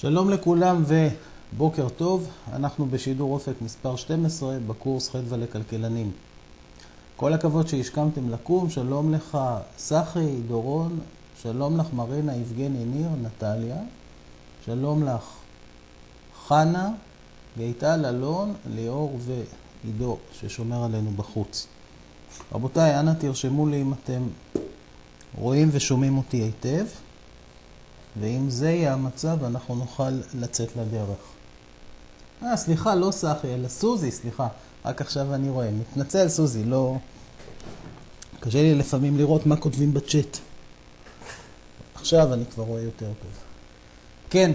שלום לכולם ובוקר טוב, אנחנו בשידור אופק מספר 12 בקורס חדווה לכלכלנים. כל הכבוד שהשכמתם לקום, שלום לך סחי, דורון, שלום לך מרינה, יבגני, ניר, נטליה, שלום לך חנה, גייטל, אלון, ליאור ועידו ששומר עלינו בחוץ. רבותיי, אנא תרשמו לי אם אתם רואים ושומעים אותי היטב. ואם זה יהיה המצב, אנחנו נוכל לצאת לדרך. אה, סליחה, לא סחי, אלא סוזי, סליחה. רק עכשיו אני רואה. מתנצל, סוזי, לא... קשה לי לפעמים לראות מה כותבים בצ'אט. עכשיו אני כבר רואה יותר טוב. כן.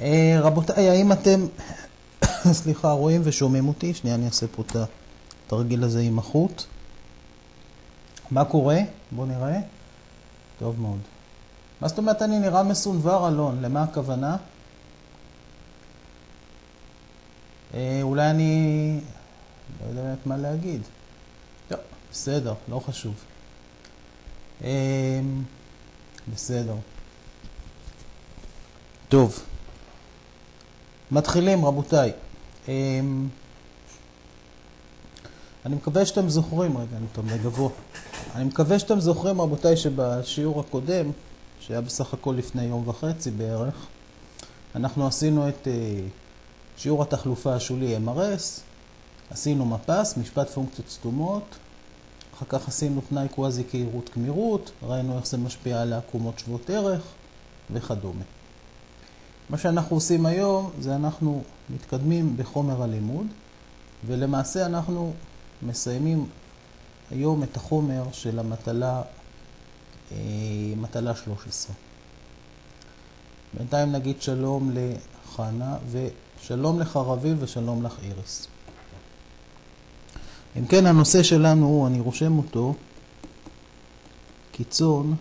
אה, רבותיי, האם אתם, סליחה, רואים ושומעים אותי? שנייה, אני אעשה פה את התרגיל הזה עם החוט. מה קורה? בואו נראה. טוב מאוד. מה זאת אומרת אני נראה מסונבר, אלון? למה הכוונה? אה, אולי אני... לא יודע באמת מה להגיד. טוב, בסדר, לא חשוב. אה, בסדר. טוב. מתחילים, רבותיי. אה, אני מקווה שאתם זוכרים, רגע, אני טוב לגבוה. אני מקווה שאתם זוכרים, רבותיי, שבשיעור הקודם שהיה בסך הכל לפני יום וחצי בערך, אנחנו עשינו את שיעור התחלופה השולי MRS, עשינו מפס, משפט פונקציות סתומות, אחר כך עשינו תנאי קוואזי קהירות קמירות, ראינו איך זה משפיע על העקומות שוות ערך וכדומה. מה שאנחנו עושים היום זה אנחנו מתקדמים בחומר הלימוד, ולמעשה אנחנו מסיימים היום את החומר של המטלה מטלה 13. בינתיים נגיד שלום לחנה ושלום לך רביב ושלום לך איריס. אם כן, הנושא שלנו אני רושם אותו, קיצון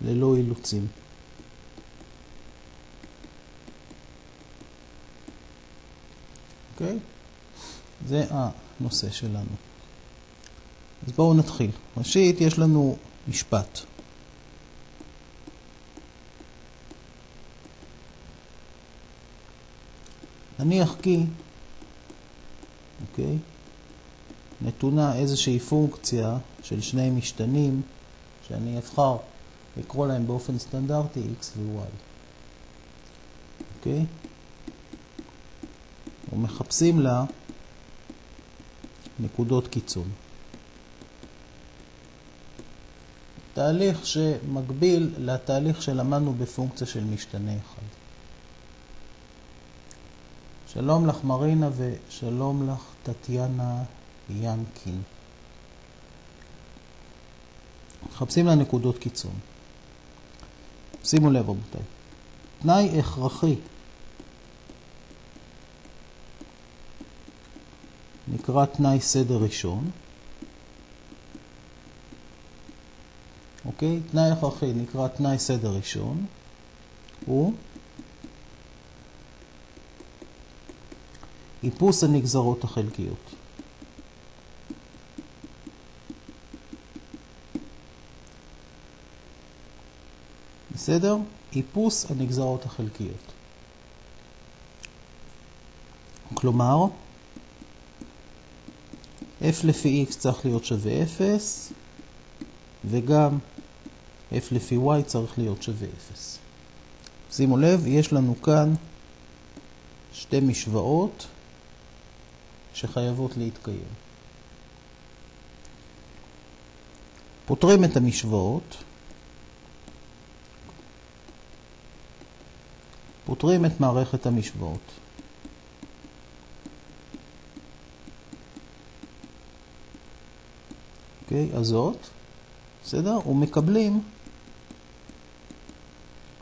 ללא אילוצים. אוקיי? זה הנושא שלנו. אז בואו נתחיל. ראשית, יש לנו משפט. נניח כי, אוקיי, נתונה איזושהי פונקציה של שני משתנים שאני אבחר לקרוא להם באופן סטנדרטי x ו-y. אוקיי? ומחפשים לה נקודות קיצון. תהליך שמקביל לתהליך שלמדנו בפונקציה של משתנה אחד. שלום לך מרינה ושלום לך טטיאנה ינקין. מחפשים לנקודות קיצון. שימו לב רבותיי, תנאי הכרחי נקרא תנאי סדר ראשון. אוקיי? תנאי הכרחי נקרא תנאי סדר ראשון, הוא איפוס הנגזרות החלקיות. בסדר? איפוס הנגזרות החלקיות. כלומר, f לפי x צריך להיות שווה 0, וגם f לפי y צריך להיות שווה 0. שימו לב, יש לנו כאן שתי משוואות שחייבות להתקיים. פותרים את המשוואות, פותרים את מערכת המשוואות. אוקיי, אז זאת, בסדר? ומקבלים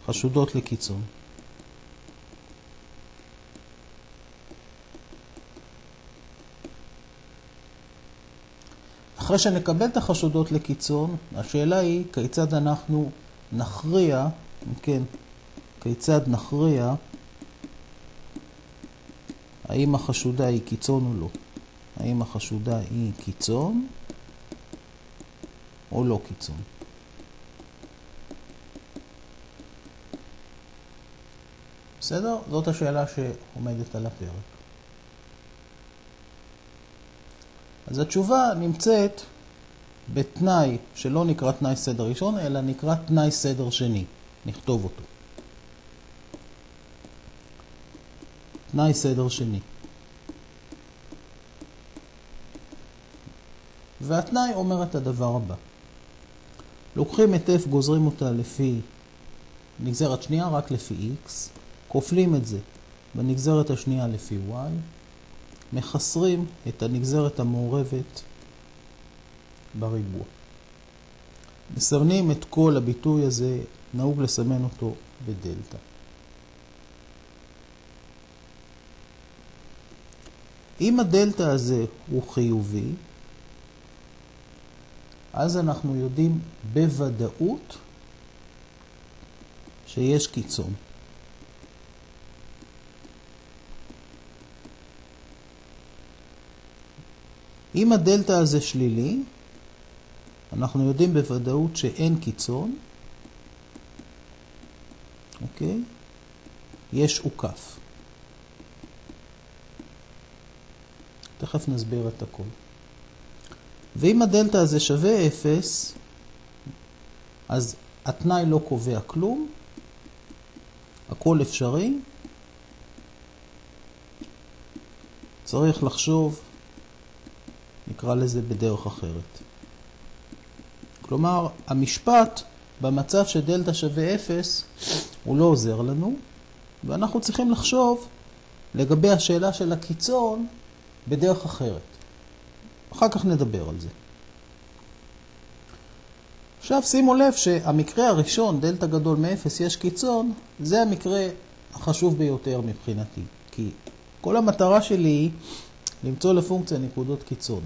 חשודות לקיצון. אחרי שנקבל את החשודות לקיצון, השאלה היא כיצד אנחנו נכריע, כן, כיצד נכריע האם החשודה היא קיצון או לא. האם החשודה היא קיצון או לא קיצון. בסדר? זאת השאלה שעומדת על הפרק. אז התשובה נמצאת בתנאי שלא נקרא תנאי סדר ראשון, אלא נקרא תנאי סדר שני. נכתוב אותו. תנאי סדר שני. והתנאי אומר את הדבר הבא. לוקחים את f, גוזרים אותה לפי נגזרת שנייה, רק לפי x, כופלים את זה בנגזרת השנייה לפי y, מחסרים את הנגזרת המעורבת בריבוע. מסמנים את כל הביטוי הזה, נהוג לסמן אותו בדלתא. אם הדלתא הזה הוא חיובי, אז אנחנו יודעים בוודאות שיש קיצון. אם הדלתא הזה שלילי, אנחנו יודעים בוודאות שאין קיצון, אוקיי? יש עוקף. תכף נסביר את הכל. ואם הדלתא הזה שווה 0, אז התנאי לא קובע כלום, הכל אפשרי. צריך לחשוב, נקרא לזה בדרך אחרת. כלומר, המשפט במצב שדלתא שווה 0 הוא לא עוזר לנו, ואנחנו צריכים לחשוב לגבי השאלה של הקיצון בדרך אחרת. אחר כך נדבר על זה. עכשיו שימו לב שהמקרה הראשון, דלתא גדול מ-0 יש קיצון, זה המקרה החשוב ביותר מבחינתי. כי כל המטרה שלי היא למצוא לפונקציה נקודות קיצון.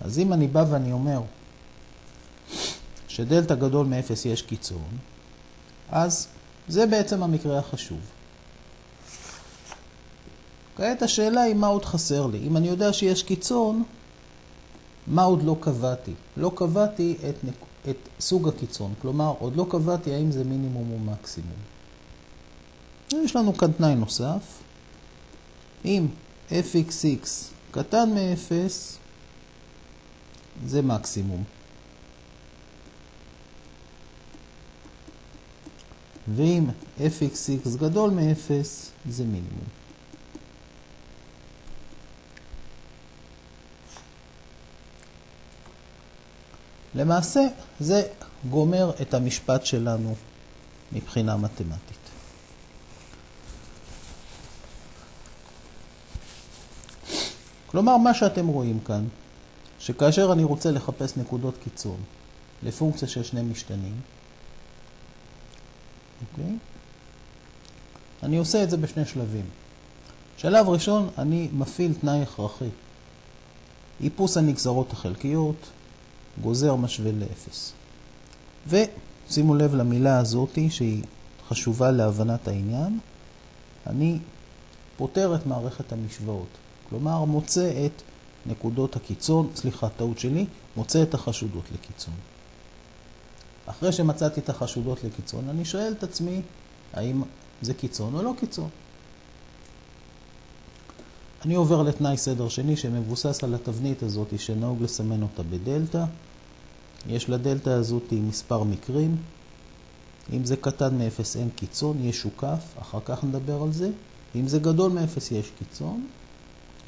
אז אם אני בא ואני אומר שדלתא גדול מ-0 יש קיצון, אז זה בעצם המקרה החשוב. כעת השאלה היא מה עוד חסר לי. אם אני יודע שיש קיצון, מה עוד לא קבעתי? לא קבעתי את, את סוג הקיצון, כלומר עוד לא קבעתי האם זה מינימום או מקסימום. יש לנו כאן תנאי נוסף. אם fxx קטן מ-0, זה מקסימום. ואם fxx גדול מ-0, זה מינימום. למעשה זה גומר את המשפט שלנו מבחינה מתמטית. כלומר, מה שאתם רואים כאן, שכאשר אני רוצה לחפש נקודות קיצון לפונקציה של שני משתנים, אוקיי? אני עושה את זה בשני שלבים. שלב ראשון, אני מפעיל תנאי הכרחי. איפוס הנגזרות החלקיות, גוזר משווה לאפס. ושימו לב למילה הזאת שהיא חשובה להבנת העניין. אני פותר את מערכת המשוואות. כלומר, מוצא את נקודות הקיצון, סליחה, טעות שלי, מוצא את החשודות לקיצון. אחרי שמצאתי את החשודות לקיצון, אני שואל את עצמי, האם זה קיצון או לא קיצון. אני עובר לתנאי סדר שני שמבוסס על התבנית הזאת שנהוג לסמן אותה בדלתא. יש לדלתא הזאת מספר מקרים. אם זה קטן מ-0 אין קיצון, יש שוקף, אחר כך נדבר על זה. אם זה גדול מ-0 יש קיצון.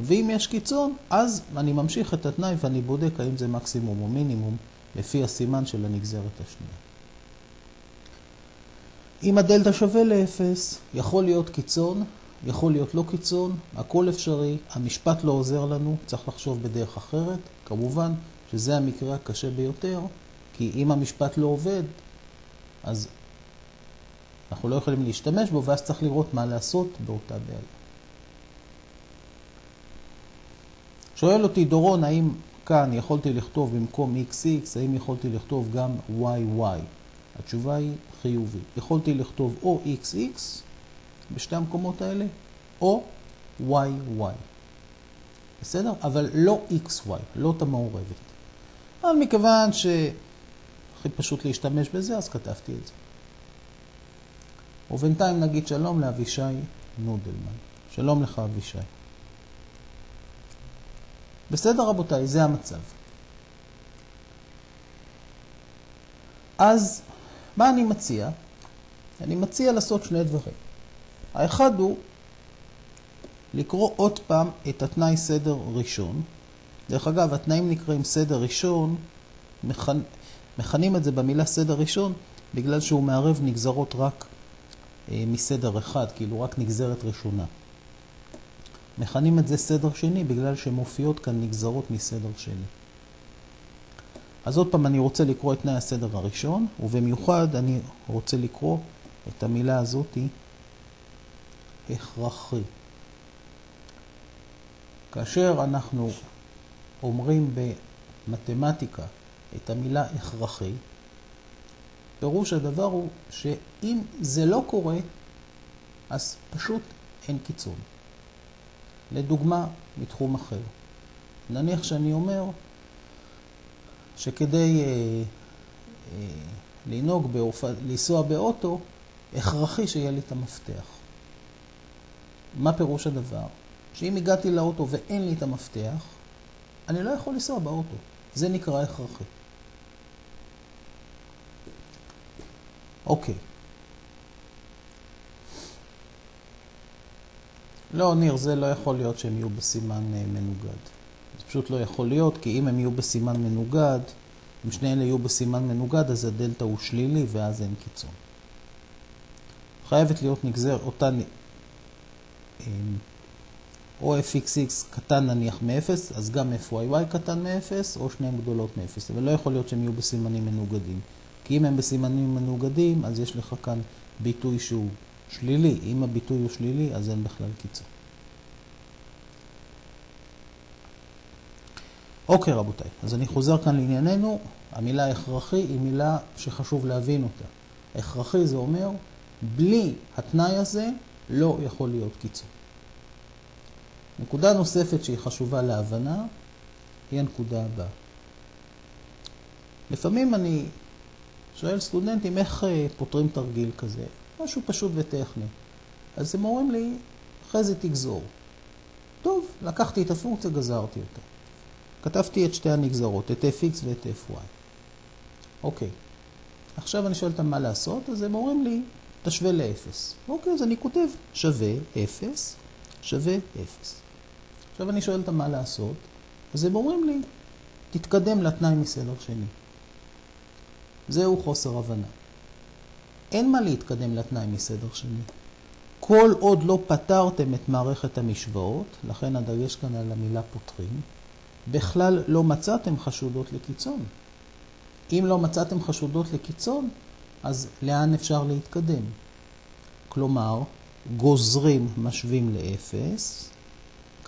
ואם יש קיצון, אז אני ממשיך את התנאי ואני בודק האם זה מקסימום או מינימום לפי הסימן של הנגזרת השנייה. אם הדלתא שווה ל-0, יכול להיות קיצון, יכול להיות לא קיצון, הכל אפשרי, המשפט לא עוזר לנו, צריך לחשוב בדרך אחרת. כמובן שזה המקרה הקשה ביותר, כי אם המשפט לא עובד, אז אנחנו לא יכולים להשתמש בו, ואז צריך לראות מה לעשות באותה בעיה. שואל אותי דורון, האם כאן יכולתי לכתוב במקום xx, האם יכולתי לכתוב גם yy? התשובה היא חיובית. יכולתי לכתוב או xx בשתי המקומות האלה, או yy. בסדר? אבל לא xy, לא את המעורבת. אבל מכיוון שהכי פשוט להשתמש בזה, אז כתבתי את זה. ובינתיים נגיד שלום לאבישי נודלמן. שלום לך אבישי. בסדר רבותיי, זה המצב. אז מה אני מציע? אני מציע לעשות שני דברים. האחד הוא לקרוא עוד פעם את התנאי סדר ראשון. דרך אגב, התנאים נקראים סדר ראשון, מכנ... מכנים את זה במילה סדר ראשון, בגלל שהוא מערב נגזרות רק אה, מסדר אחד, כאילו רק נגזרת ראשונה. מכנים את זה סדר שני בגלל שמופיעות כאן נגזרות מסדר שני. אז עוד פעם אני רוצה לקרוא את תנאי הסדר הראשון, ובמיוחד אני רוצה לקרוא את המילה הזאתי הכרחי. כאשר אנחנו אומרים במתמטיקה את המילה הכרחי, פירוש הדבר הוא שאם זה לא קורה, אז פשוט אין קיצון. לדוגמה, מתחום אחר. נניח שאני אומר שכדי אה, אה, לנהוג, באופ... לנסוע באוטו, הכרחי שיהיה לי את המפתח. מה פירוש הדבר? שאם הגעתי לאוטו ואין לי את המפתח, אני לא יכול לנסוע באוטו. זה נקרא הכרחי. אוקיי. לא, ניר, זה לא יכול להיות שהם יהיו בסימן אה, מנוגד. זה פשוט לא יכול להיות, כי אם הם יהיו בסימן מנוגד, אם שני אלה יהיו בסימן מנוגד, אז הדלתא הוא שלילי ואז אין קיצון. חייבת להיות נגזר אותה, אה, או fxx קטן נניח מ-0, אז גם fyy קטן מ-0, או שניהם גדולות מ-0. אבל לא יכול להיות שהם יהיו בסימנים מנוגדים. כי אם הם בסימנים מנוגדים, אז יש לך כאן ביטוי שהוא שלילי. אם הביטוי הוא שלילי, אז אין בכלל קיצור. אוקיי רבותיי, אז אני חוזר כאן לענייננו. המילה הכרחי היא מילה שחשוב להבין אותה. הכרחי זה אומר, בלי התנאי הזה לא יכול להיות קיצור. נקודה נוספת שהיא חשובה להבנה היא הנקודה הבאה. לפעמים אני שואל סטודנטים איך אה, פותרים תרגיל כזה, משהו פשוט וטכני. אז הם אומרים לי, אחרי זה תגזור. טוב, לקחתי את הפונקציה, גזרתי אותה. כתבתי את שתי הנגזרות, את fx ואת fy. אוקיי. עכשיו אני שואל אותם מה לעשות, אז הם אומרים לי, תשווה ל-0. אוקיי, אז אני כותב שווה 0, שווה 0. עכשיו אני שואל אותם מה לעשות, אז הם אומרים לי, תתקדם לתנאי מסדר שני. זהו חוסר הבנה. אין מה להתקדם לתנאי מסדר שני. כל עוד לא פתרתם את מערכת המשוואות, לכן הדגש כאן על המילה פותרים, בכלל לא מצאתם חשודות לקיצון. אם לא מצאתם חשודות לקיצון, אז לאן אפשר להתקדם? כלומר, גוזרים משווים לאפס,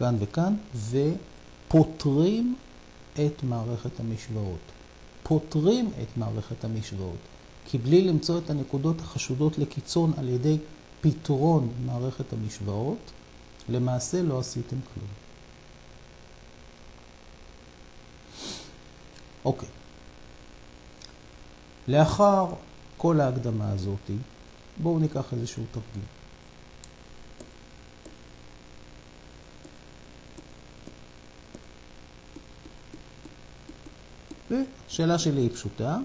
כאן וכאן, ופותרים את מערכת המשוואות. פותרים את מערכת המשוואות. כי בלי למצוא את הנקודות החשודות לקיצון על ידי פתרון מערכת המשוואות, למעשה לא עשיתם כלום. אוקיי. לאחר כל ההקדמה הזאת, בואו ניקח איזשהו תרגיל. והשאלה שלי היא פשוטה.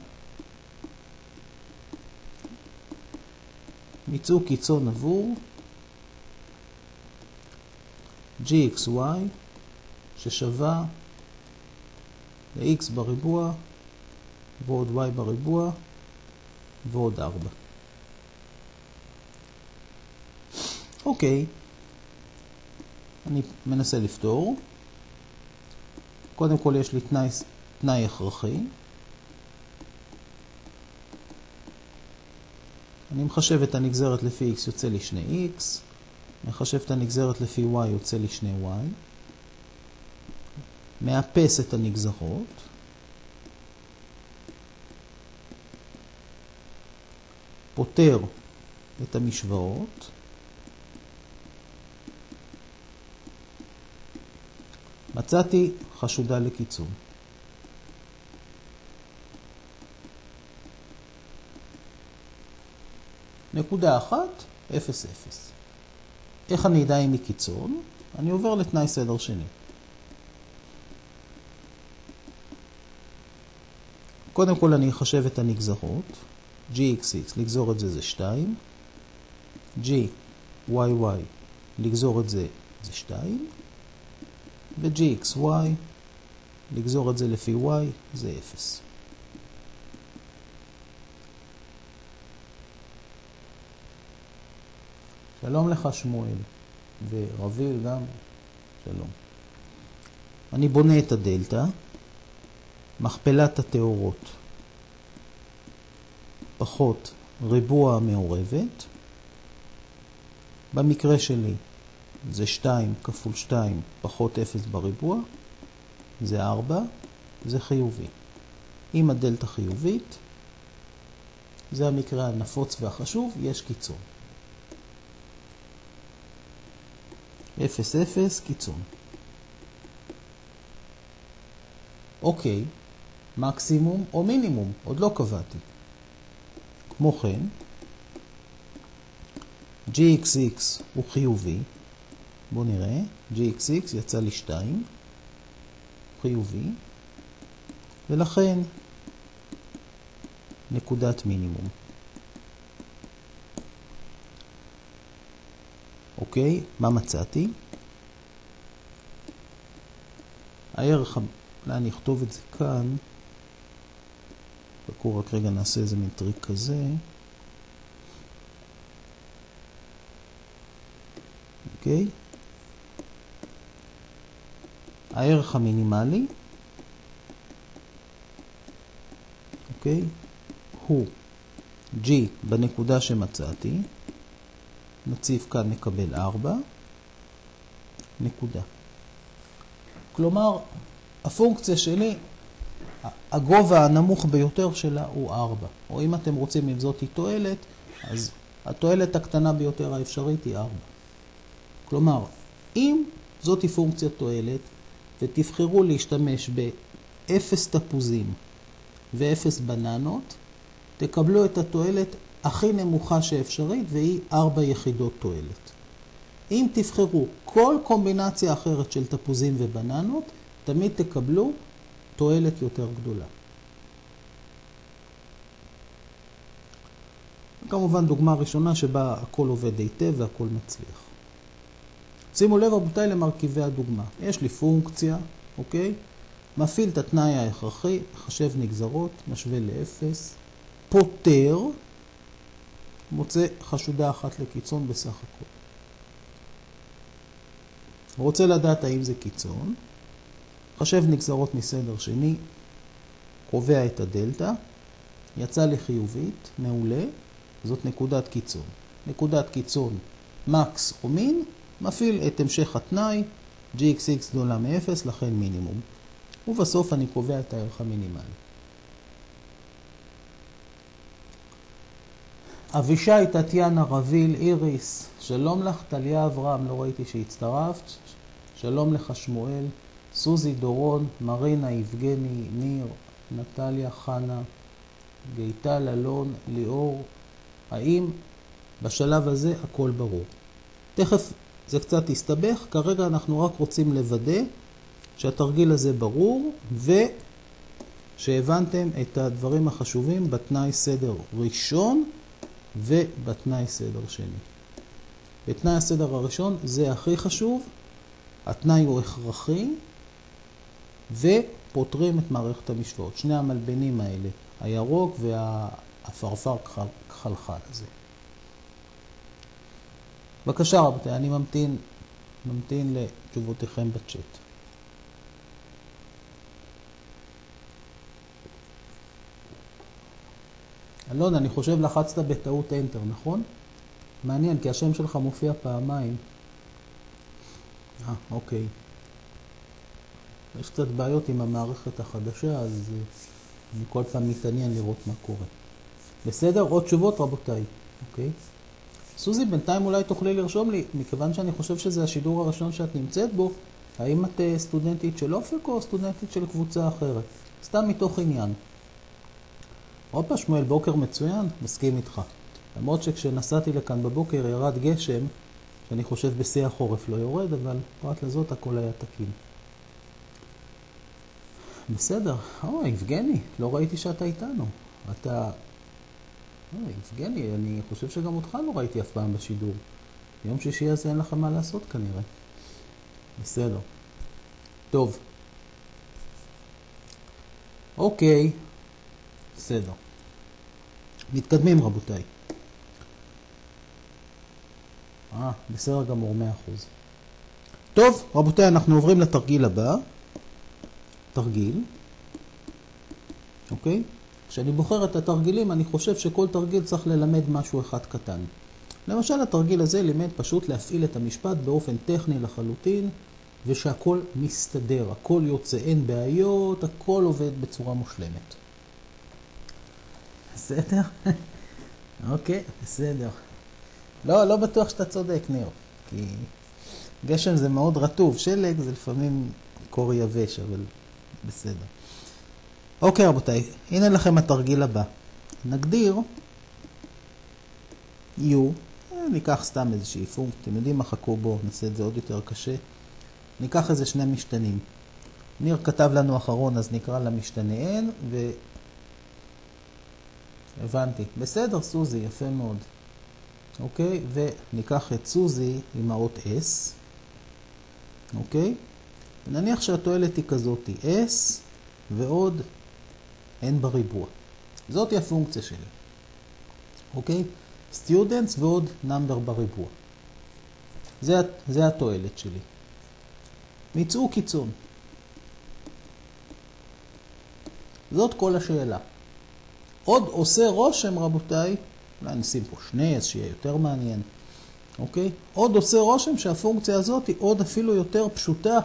מצאו קיצון עבור gxy ששווה ל-x בריבוע ועוד y בריבוע ועוד 4. אוקיי, אני מנסה לפתור. קודם כל יש לי תנאי, תנאי הכרחי. אני מחשב את הנגזרת לפי x יוצא לי 2x, מחשב את הנגזרת לפי y יוצא לי 2y, מאפס את הנגזרות, פותר את המשוואות, מצאתי חשודה לקיצון. נקודה אחת, 0, 0. איך אני אדע אם היא קיצון? אני עובר לתנאי סדר שני. קודם כל אני אחשב את הנגזרות. gxx, לגזור את זה זה 2. gyy, לגזור את זה זה 2. ו-gxy, לגזור את זה לפי y, זה 0. שלום לך שמואל, ורביל גם, שלום. אני בונה את הדלתא, מכפלת הטהורות, פחות ריבוע מעורבת. במקרה שלי זה 2 כפול 2 פחות 0 בריבוע, זה 4, זה חיובי. אם הדלתא חיובית, זה המקרה הנפוץ והחשוב, יש קיצון. 0, 0, קיצון. אוקיי, מקסימום או מינימום, עוד לא קבעתי. כמו כן, gxx הוא חיובי, בואו נראה, gxx יצא לי 2, חיובי, ולכן נקודת מינימום. אוקיי, מה מצאתי? הערך, אולי אני אכתוב את זה כאן, חכו רק רגע נעשה איזה מין טריק כזה. אוקיי? הערך המינימלי, אוקיי? הוא g בנקודה שמצאתי. נציב כאן נקבל 4, נקודה. כלומר, הפונקציה שלי, הגובה הנמוך ביותר שלה הוא 4. או אם אתם רוצים, אם זאת היא תועלת, אז התועלת הקטנה ביותר האפשרית היא 4. כלומר, אם זאת היא פונקציה תועלת, ותבחרו להשתמש ב-0 תפוזים ו-0 בננות, תקבלו את התועלת הכי נמוכה שאפשרית, והיא 4 יחידות תועלת. אם תבחרו כל קומבינציה אחרת של תפוזים ובננות, תמיד תקבלו תועלת יותר גדולה. כמובן דוגמה ראשונה שבה הכל עובד היטב והכל מצליח. שימו לב רבותיי למרכיבי הדוגמה. יש לי פונקציה, אוקיי? מפעיל את התנאי ההכרחי, חשב נגזרות, משווה לאפס, פותר, מוצא חשודה אחת לקיצון בסך הכל. רוצה לדעת האם זה קיצון, חשב נגזרות מסדר שני, קובע את הדלתא, יצא לחיובית, מעולה, זאת נקודת קיצון. נקודת קיצון מקס או מין, מפעיל את המשך התנאי, gxx גדולה מ-0, לכן מינימום. ובסוף אני קובע את הערך המינימלי. אבישי, טטיאנה, רביל, איריס, שלום לך, טליה אברהם, לא ראיתי שהצטרפת, שלום לך שמואל, סוזי, דורון, מרינה, יבגני, ניר, נטליה, חנה, גייטל, אלון, ליאור, האם בשלב הזה הכל ברור? תכף זה קצת הסתבך, כרגע אנחנו רק רוצים לוודא שהתרגיל הזה ברור ושהבנתם את הדברים החשובים בתנאי סדר ראשון ובתנאי סדר שני. בתנאי הסדר הראשון זה הכי חשוב, התנאי הוא הכרחי ופותרים את מערכת המשוואות. שני המלבנים האלה, הירוק והפרפר כחלחל הזה. בבקשה רבותיי, אני ממתין, ממתין לתשובותיכם בצ'אט. אלון, אני חושב לחצת בטעות Enter, נכון? מעניין, כי השם שלך מופיע פעמיים. אה, אוקיי. יש קצת בעיות עם המערכת החדשה, אז אה, אני כל פעם מתעניין לראות מה קורה. בסדר? עוד תשובות רבותיי, אוקיי? סוזי, בינתיים אולי תוכלי לרשום לי, מכיוון שאני חושב שזה השידור הראשון שאת נמצאת בו, האם את אה, סטודנטית של אופק או סטודנטית של קבוצה אחרת? סתם מתוך עניין. הופה, שמואל, בוקר מצוין, מסכים איתך. למרות שכשנסעתי לכאן בבוקר ירד גשם, שאני חושב בשיא החורף לא יורד, אבל פרט לזאת הכל היה תקין. בסדר. או, יבגני, לא ראיתי שאתה איתנו. אתה... או, יבגני, אני חושב שגם אותך לא ראיתי אף פעם בשידור. יום שישי הזה אין לכם מה לעשות כנראה. בסדר. טוב. אוקיי. בסדר. מתקדמים רבותיי. אה, בסדר גמור, 100%. טוב, רבותיי, אנחנו עוברים לתרגיל הבא. תרגיל, אוקיי? כשאני בוחר את התרגילים, אני חושב שכל תרגיל צריך ללמד משהו אחד קטן. למשל, התרגיל הזה לימד פשוט להפעיל את המשפט באופן טכני לחלוטין, ושהכול מסתדר, הכל יוצא, אין בעיות, הכל עובד בצורה מושלמת. בסדר? אוקיי, בסדר. לא, לא בטוח שאתה צודק, ניר. כי גשם זה מאוד רטוב, שלג זה לפעמים קור יבש, אבל בסדר. אוקיי, רבותיי, הנה לכם התרגיל הבא. נגדיר u, ניקח סתם איזושהי פונקציה, אתם יודעים מה חכו בו, נעשה את זה עוד יותר קשה. ניקח איזה שני משתנים. ניר כתב לנו אחרון, אז נקרא למשתנה n, ו... הבנתי. בסדר, סוזי, יפה מאוד. אוקיי? וניקח את סוזי עם האות S, אוקיי? ונניח שהתועלת היא כזאת, S ועוד n בריבוע. זאתי הפונקציה שלי, אוקיי? students ועוד number בריבוע. זה, זה התועלת שלי. מצאו קיצון. זאת כל השאלה. עוד עושה רושם, רבותיי, אולי נשים פה שני, אז שיהיה יותר מעניין, אוקיי? עוד עושה רושם שהפונקציה הזאת היא עוד אפילו יותר פשוטה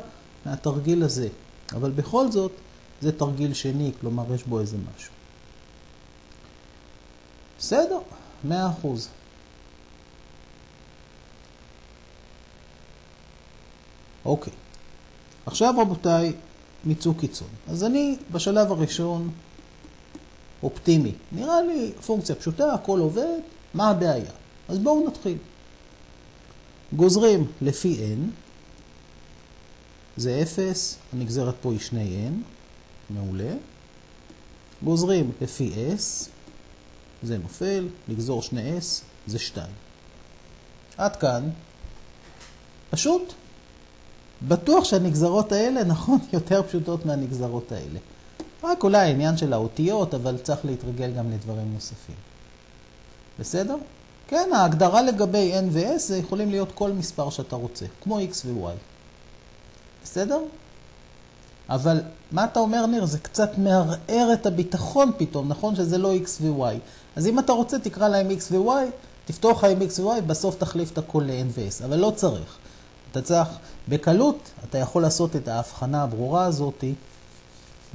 מהתרגיל הזה. אבל בכל זאת, זה תרגיל שני, כלומר יש בו איזה משהו. בסדר, מאה אחוז. אוקיי. עכשיו רבותיי, מיצו קיצון. אז אני בשלב הראשון אופטימי. נראה לי פונקציה פשוטה, הכל עובד, מה הבעיה? אז בואו נתחיל. גוזרים לפי n, זה 0, הנגזרת פה היא 2n, מעולה. גוזרים לפי s, זה נופל, לגזור 2s, זה 2. עד כאן, פשוט, בטוח שהנגזרות האלה, נכון, יותר פשוטות מהנגזרות האלה. רק אולי העניין של האותיות, אבל צריך להתרגל גם לדברים נוספים. בסדר? כן, ההגדרה לגבי n ו-s זה יכולים להיות כל מספר שאתה רוצה, כמו x ו-y. בסדר? אבל מה אתה אומר, ניר? זה קצת מערער את הביטחון פתאום, נכון? שזה לא x ו-y. אז אם אתה רוצה, תקרא להם x ו-y, תפתור לך עם x ו-y, בסוף תחליף את הכל ל-n ו-s. אבל לא צריך. אתה צריך, בקלות, אתה יכול לעשות את ההבחנה הברורה הזאתי.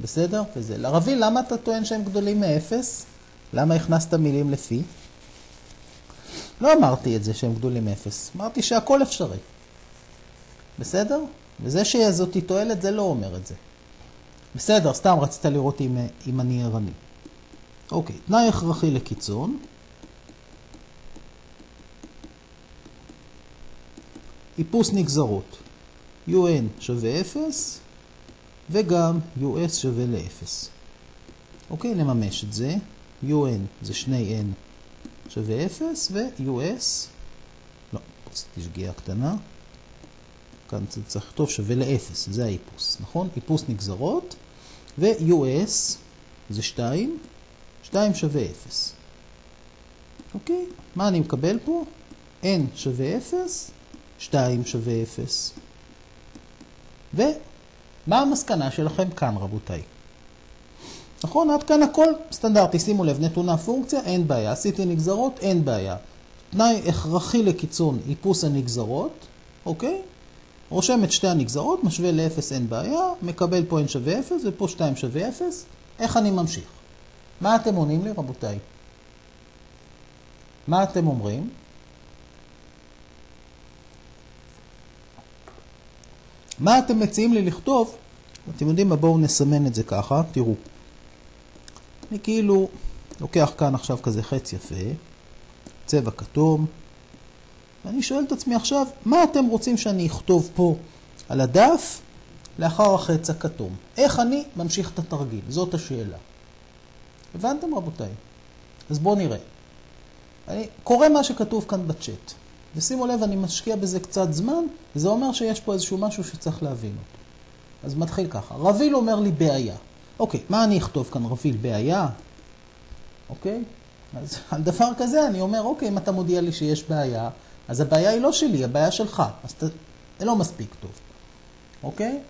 בסדר? וזה. רבי, למה אתה טוען שהם גדולים מאפס? למה הכנסת מילים לפי? לא אמרתי את זה שהם גדולים מאפס. אמרתי שהכל אפשרי. בסדר? וזה שזאתי תועלת זה לא אומר את זה. בסדר, סתם רצית לראות אם, אם אני ערני. אוקיי, תנאי הכרחי לקיצון. איפוס נגזרות. un שווה 0 וגם US שווה ל-0. אוקיי, נממש את זה. UN זה 2N שווה 0, ו-US, לא, עשיתי שגיאה קטנה. כאן צריך לכתוב שווה ל-0, זה האיפוס, נכון? איפוס נגזרות, ו-US זה 2, 2 שווה 0. אוקיי, מה אני מקבל פה? N שווה 0, 2 שווה 0. מה המסקנה שלכם כאן, רבותיי? נכון, עד כאן הכל סטנדרטי. שימו לב, נתונה פונקציה, אין בעיה. עשיתי נגזרות, אין בעיה. תנאי הכרחי לקיצון, איפוס הנגזרות, אוקיי? רושם את שתי הנגזרות, משווה ל-0, אין בעיה, מקבל פה n שווה 0 ופה 2 שווה 0. איך אני ממשיך? מה אתם עונים לי, רבותיי? מה אתם אומרים? מה אתם מציעים לי לכתוב? אתם יודעים מה? בואו נסמן את זה ככה, תראו. אני כאילו לוקח כאן עכשיו כזה חץ יפה, צבע כתום. ואני שואל את עצמי עכשיו, מה אתם רוצים שאני אכתוב פה על הדף לאחר החץ הכתום? איך אני ממשיך את התרגיל? זאת השאלה. הבנתם רבותיי? אז בואו נראה. אני קורא מה שכתוב כאן בצ'אט. ושימו לב, אני משקיע בזה קצת זמן, וזה אומר שיש פה איזשהו משהו שצריך להבין אותו. אז מתחיל ככה, רביל אומר לי בעיה. אוקיי, מה אני אכתוב כאן, רביל, בעיה? אוקיי? אז על דבר כזה אני אומר, אוקיי, אם אתה מודיע לי שיש בעיה, אז הבעיה היא לא שלי, הבעיה שלך. אז אתה, זה לא מספיק טוב. אוקיי?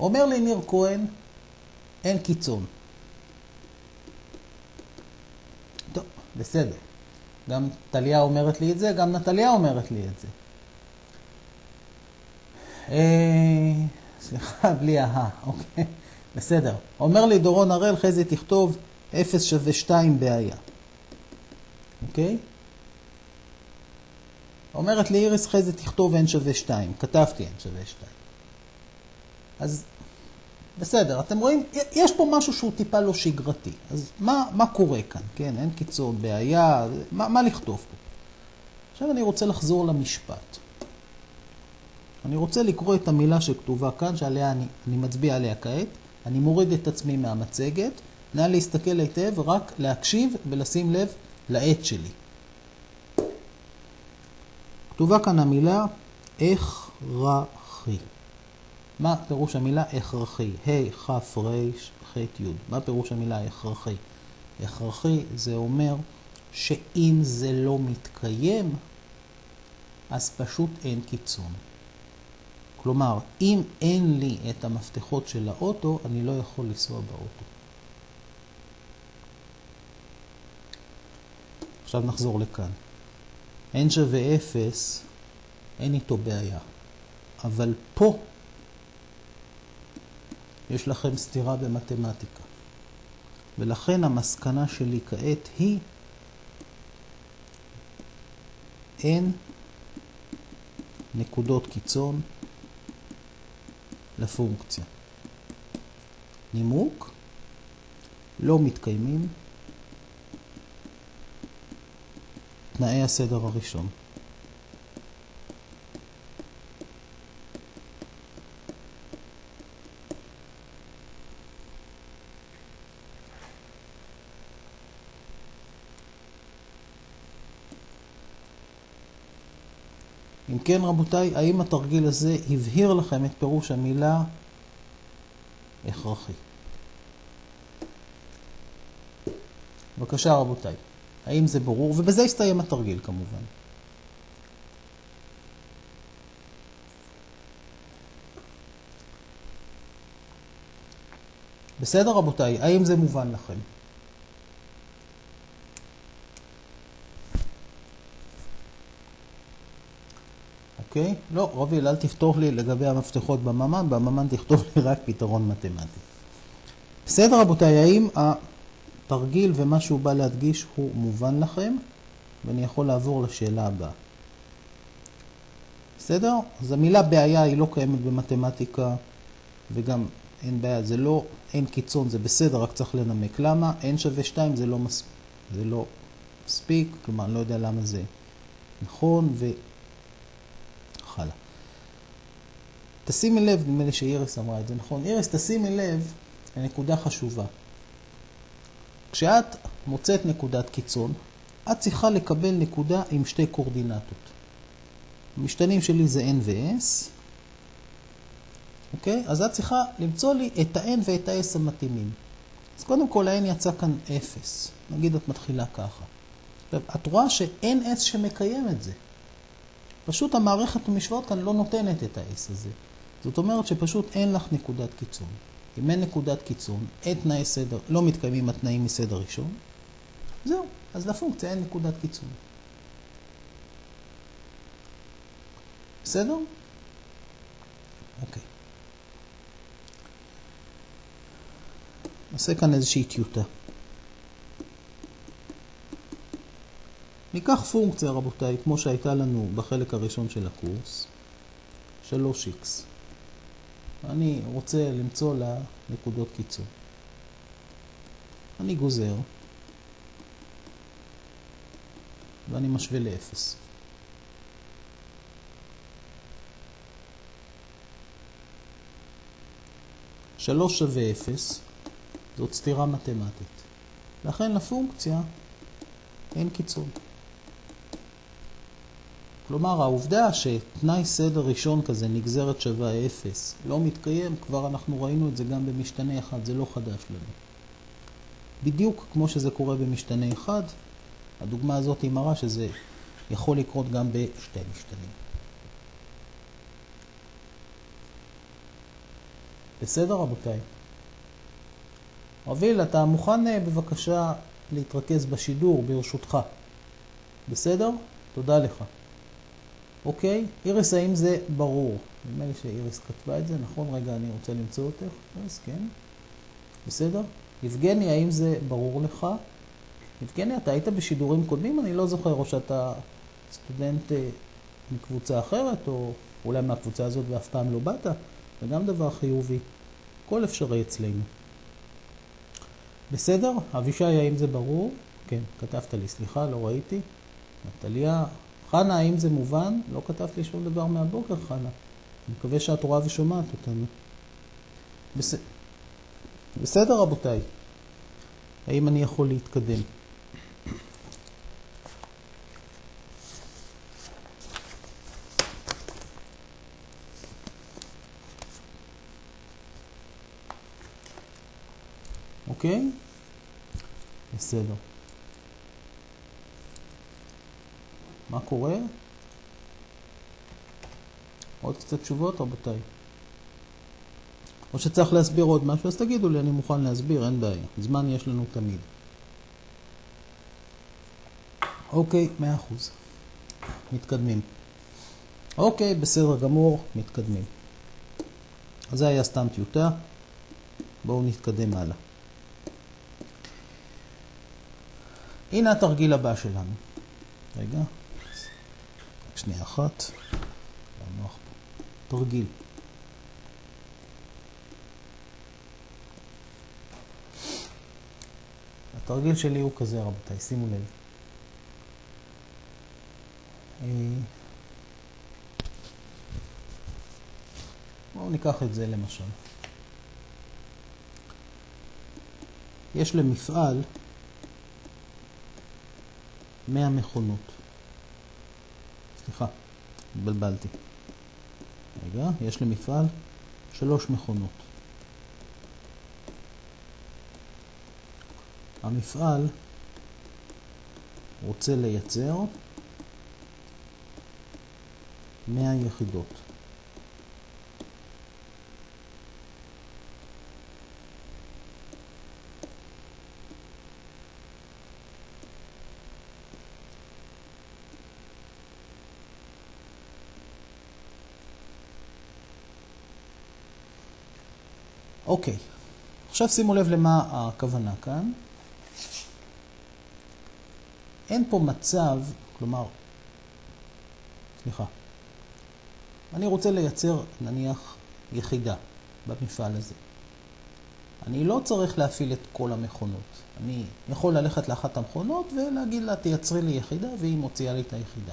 אומר לי ניר כהן, אין קיצון. טוב, בסדר. גם טליה אומרת לי את זה, גם נטליה אומרת לי את זה. אה, סליחה, בלי ה אוקיי, בסדר. אומר לי דורון הראל, חזי תכתוב 0 שווה 2 בעיה. אוקיי? אומרת לי איריס חזי תכתוב n שווה 2. כתבתי n שווה 2. אז בסדר, אתם רואים, יש פה משהו שהוא טיפה לא שגרתי. אז מה, מה קורה כאן? כן, אין קיצון, בעיה, מה, מה לכתוב פה? עכשיו אני רוצה לחזור למשפט. אני רוצה לקרוא את המילה שכתובה כאן, שעליה אני, אני מצביע עליה כעת. אני מוריד את עצמי מהמצגת. נא להסתכל היטב, רק להקשיב ולשים לב לעת שלי. כתובה כאן המילה הכרחי. מה פירוש המילה הכרחי? ה', כ', ר', ח', י'. מה פירוש המילה הכרחי? הכרחי זה אומר שאם זה לא מתקיים, אז פשוט אין קיצון. כלומר, אם אין לי את המפתחות של האוטו, אני לא יכול לנסוע באוטו. עכשיו נחזור לכאן. n שווה 0, אין איתו בעיה. אבל פה יש לכם סתירה במתמטיקה. ולכן המסקנה שלי כעת היא אין נקודות קיצון לפונקציה. נימוק לא מתקיימים תנאי הסדר הראשון. כן רבותיי, האם התרגיל הזה הבהיר לכם את פירוש המילה הכרחי? בבקשה רבותיי, האם זה ברור? ובזה יסתיים התרגיל כמובן. בסדר רבותיי, האם זה מובן לכם? אוקיי? לא, רוביל, אל תפתור לי לגבי המפתחות בממן, בממן תכתוב לי רק פתרון מתמטי. בסדר, רבותיי, האם התרגיל ומה שהוא בא להדגיש הוא מובן לכם? ואני יכול לעבור לשאלה הבאה. בסדר? אז המילה בעיה היא לא קיימת במתמטיקה, וגם אין בעיה, זה לא, אין קיצון, זה בסדר, רק צריך לנמק. למה? n שווה 2 זה לא, מס... זה לא מספיק, כלומר, אני לא יודע למה זה נכון, ו... הלאה. תשימי לב, נדמה לי שאיריס אמרה את זה נכון. איריס, תשימי לב לנקודה חשובה. כשאת מוצאת נקודת קיצון, את צריכה לקבל נקודה עם שתי קורדינטות. המשתנים שלי זה n ו-s, אוקיי? אז את צריכה למצוא לי את ה-n ואת ה-s המתאימים. אז קודם כל ה-n יצא כאן 0. נגיד את מתחילה ככה. את רואה שאין s שמקיים את זה. פשוט המערכת המשוואות כאן לא נותנת את ה-S הזה. זאת אומרת שפשוט אין לך נקודת קיצון. אם אין נקודת קיצון, אין תנאי סדר, לא מתקיימים התנאים מסדר ראשון, זהו, אז לפונקציה אין נקודת קיצון. בסדר? אוקיי. נעשה כאן איזושהי טיוטה. ניקח פונקציה, רבותיי, כמו שהייתה לנו בחלק הראשון של הקורס, 3x. אני רוצה למצוא לה נקודות קיצור. אני גוזר ואני משווה ל-0. שלוש שווה 0, זאת סתירה מתמטית. לכן לפונקציה אין קיצון. כלומר, העובדה שתנאי סדר ראשון כזה, נגזרת שווה 0, לא מתקיים, כבר אנחנו ראינו את זה גם במשתנה אחד, זה לא חדש לנו. בדיוק כמו שזה קורה במשתנה אחד, הדוגמה הזאת היא מראה שזה יכול לקרות גם בשתי משתנים. בסדר, רבותיי? רביל, אתה מוכן בבקשה להתרכז בשידור, ברשותך. בסדר? תודה לך. אוקיי, איריס, האם זה ברור? נדמה לי שאיריס כתבה את זה, נכון? רגע, אני רוצה למצוא אותך. איריס, כן. בסדר? יבגני, האם זה ברור לך? יבגני, אתה היית בשידורים קודמים? אני לא זוכר, או שאתה סטודנט מקבוצה אחרת, או אולי מהקבוצה הזאת ואף פעם לא באת, זה גם דבר חיובי. הכל אפשרי אצלנו. בסדר? אבישי, האם זה ברור? כן, כתבת לי, סליחה, לא ראיתי. נטליה, חנה, האם זה מובן? לא כתבת לי שום דבר מהבוקר, חנה. אני מקווה שאת רואה ושומעת אותנו. בס... בסדר, רבותיי. האם אני יכול להתקדם? אוקיי? בסדר. מה קורה? עוד קצת תשובות, רבותיי. או שצריך להסביר עוד משהו, אז תגידו לי, אני מוכן להסביר, אין בעיה. זמן יש לנו תמיד. אוקיי, מאה אחוז. מתקדמים. אוקיי, בסדר גמור, מתקדמים. אז זה היה סתם טיוטה. בואו נתקדם הלאה. הנה התרגיל הבא שלנו. רגע, שנייה אחת. תרגיל. התרגיל שלי הוא כזה, רבותיי, שימו לב. בואו ניקח את זה למשל. יש למפעל 100 מכונות. סליחה, התבלבלתי. רגע, יש למפעל שלוש מכונות. המפעל רוצה לייצר 100 יחידות. אוקיי, עכשיו שימו לב למה הכוונה כאן. אין פה מצב, כלומר, סליחה, אני רוצה לייצר נניח יחידה במפעל הזה. אני לא צריך להפעיל את כל המכונות. אני יכול ללכת לאחת המכונות ולהגיד לה, תייצרי לי יחידה, והיא מוציאה לי את היחידה.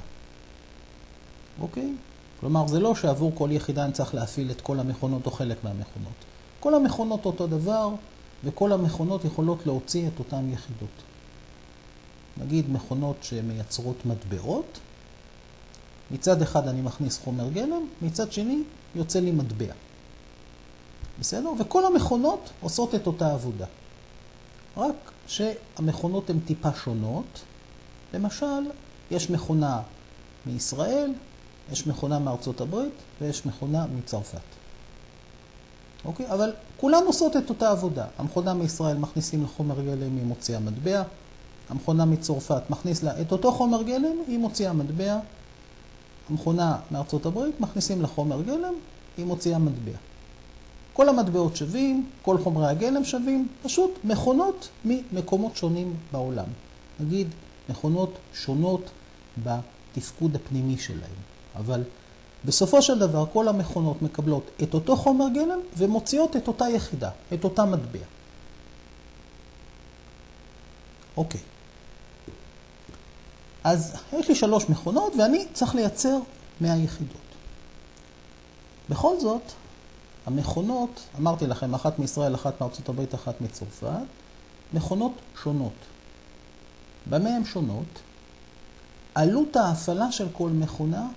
אוקיי? כלומר, זה לא שעבור כל יחידה אני צריך להפעיל את כל המכונות או חלק מהמכונות. כל המכונות אותו דבר, וכל המכונות יכולות להוציא את אותן יחידות. נגיד מכונות שמייצרות מטבעות, מצד אחד אני מכניס חומר גלם, מצד שני יוצא לי מטבע. בסדר? וכל המכונות עושות את אותה עבודה. רק שהמכונות הן טיפה שונות. למשל, יש מכונה מישראל, יש מכונה מארצות הברית ויש מכונה מצרפת. אוקיי? אבל כולן עושות את אותה עבודה. המכונה מישראל מכניסים לחומר גלם, היא מוציאה מטבע. המכונה מצרפת מכניס לה את אותו חומר גלם, היא מוציאה מטבע. המכונה מארצות הברית מכניסים לחומר גלם, היא מוציאה מטבע. כל המטבעות שווים, כל חומרי הגלם שווים, פשוט מכונות ממקומות שונים בעולם. נגיד, מכונות שונות בתפקוד הפנימי שלהם. אבל בסופו של דבר כל המכונות מקבלות את אותו חומר גלם ומוציאות את אותה יחידה, את אותה מטבע. אוקיי. אז יש לי שלוש מכונות ואני צריך לייצר 100 יחידות. בכל זאת, המכונות, אמרתי לכם, אחת מישראל, אחת מארצות הברית, אחת מצרפת, מכונות שונות. במה הן שונות? עלות ההפעלה של כל מכונה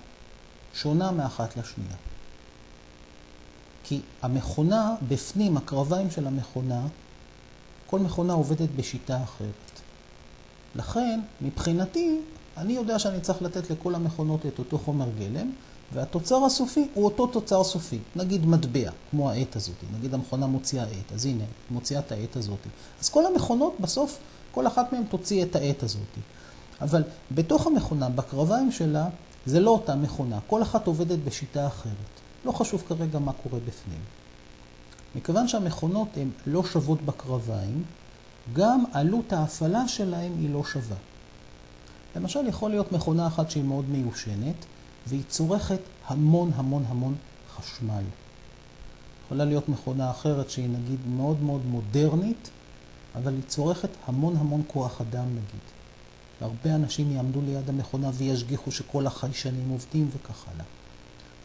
שונה מאחת לשנייה. כי המכונה, בפנים, הקרביים של המכונה, כל מכונה עובדת בשיטה אחרת. לכן, מבחינתי, אני יודע שאני צריך לתת לכל המכונות את אותו חומר גלם, והתוצר הסופי הוא אותו תוצר סופי. נגיד מטבע, כמו העט הזאת. נגיד המכונה מוציאה עט, אז הנה, מוציאה את העט הזאת. אז כל המכונות בסוף, כל אחת מהן תוציא את העט הזאת. אבל בתוך המכונה, בקרביים שלה, זה לא אותה מכונה. כל אחת עובדת בשיטה אחרת. לא חשוב כרגע מה קורה בפנים. מכיוון שהמכונות הן לא שוות בקרביים, גם עלות ההפעלה שלהן היא לא שווה. למשל, יכול להיות מכונה אחת שהיא מאוד מיושנת, והיא צורכת המון המון המון חשמל. יכולה להיות מכונה אחרת שהיא נגיד מאוד מאוד מודרנית, אבל היא צורכת המון המון כוח אדם נגיד. והרבה אנשים יעמדו ליד המכונה וישגיחו שכל החיישנים עובדים וכך הלאה.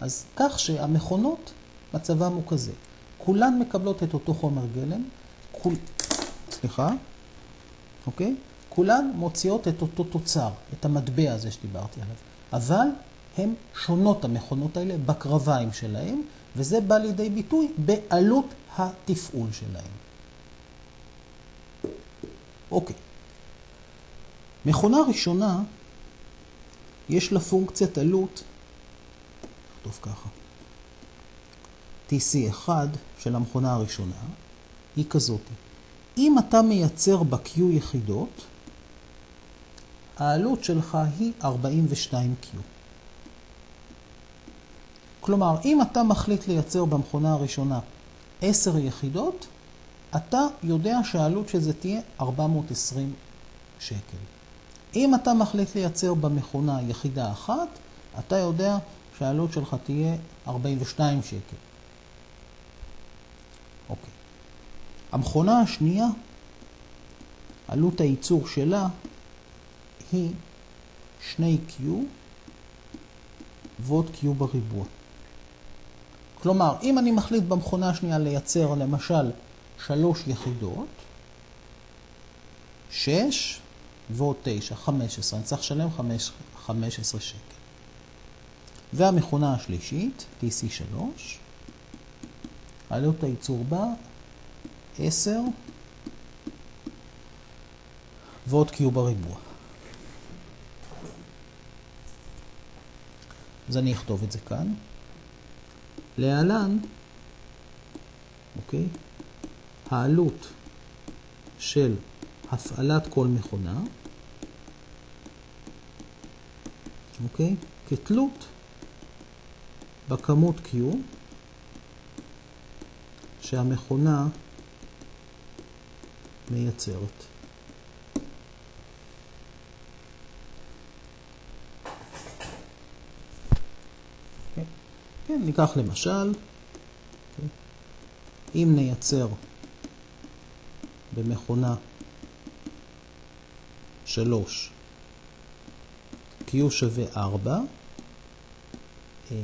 אז כך שהמכונות, מצבם הוא כזה. כולן מקבלות את אותו חומר גלם, כול... סליחה, אוקיי? כולן מוציאות את אותו תוצר, את המטבע הזה שדיברתי עליו. אבל הן שונות המכונות האלה בקרביים שלהן, וזה בא לידי ביטוי בעלות התפעול שלהן. אוקיי. מכונה ראשונה, יש לה פונקציית עלות, נכתוב ככה, TC1 של המכונה הראשונה, היא כזאת. אם אתה מייצר ב-Q יחידות, העלות שלך היא 42Q. כלומר, אם אתה מחליט לייצר במכונה הראשונה 10 יחידות, אתה יודע שהעלות של זה תהיה 420 שקל. אם אתה מחליט לייצר במכונה יחידה אחת, אתה יודע שהעלות שלך תהיה 42 שקל. אוקיי. המכונה השנייה, עלות הייצור שלה היא 2Q ועוד Q בריבוע. כלומר, אם אני מחליט במכונה השנייה לייצר למשל שלוש יחידות, 6 ועוד 9, 15, אני צריך לשלם 15 שקל. והמכונה השלישית, TC3, עלות הייצור בה 10 ועוד Q בריבוע. אז אני אכתוב את זה כאן. להלן, אוקיי, העלות של הפעלת כל מכונה, אוקיי, כתלות בכמות Q שהמכונה מייצרת. כן, ניקח למשל, אם נייצר במכונה 3 Q שווה 4, אה,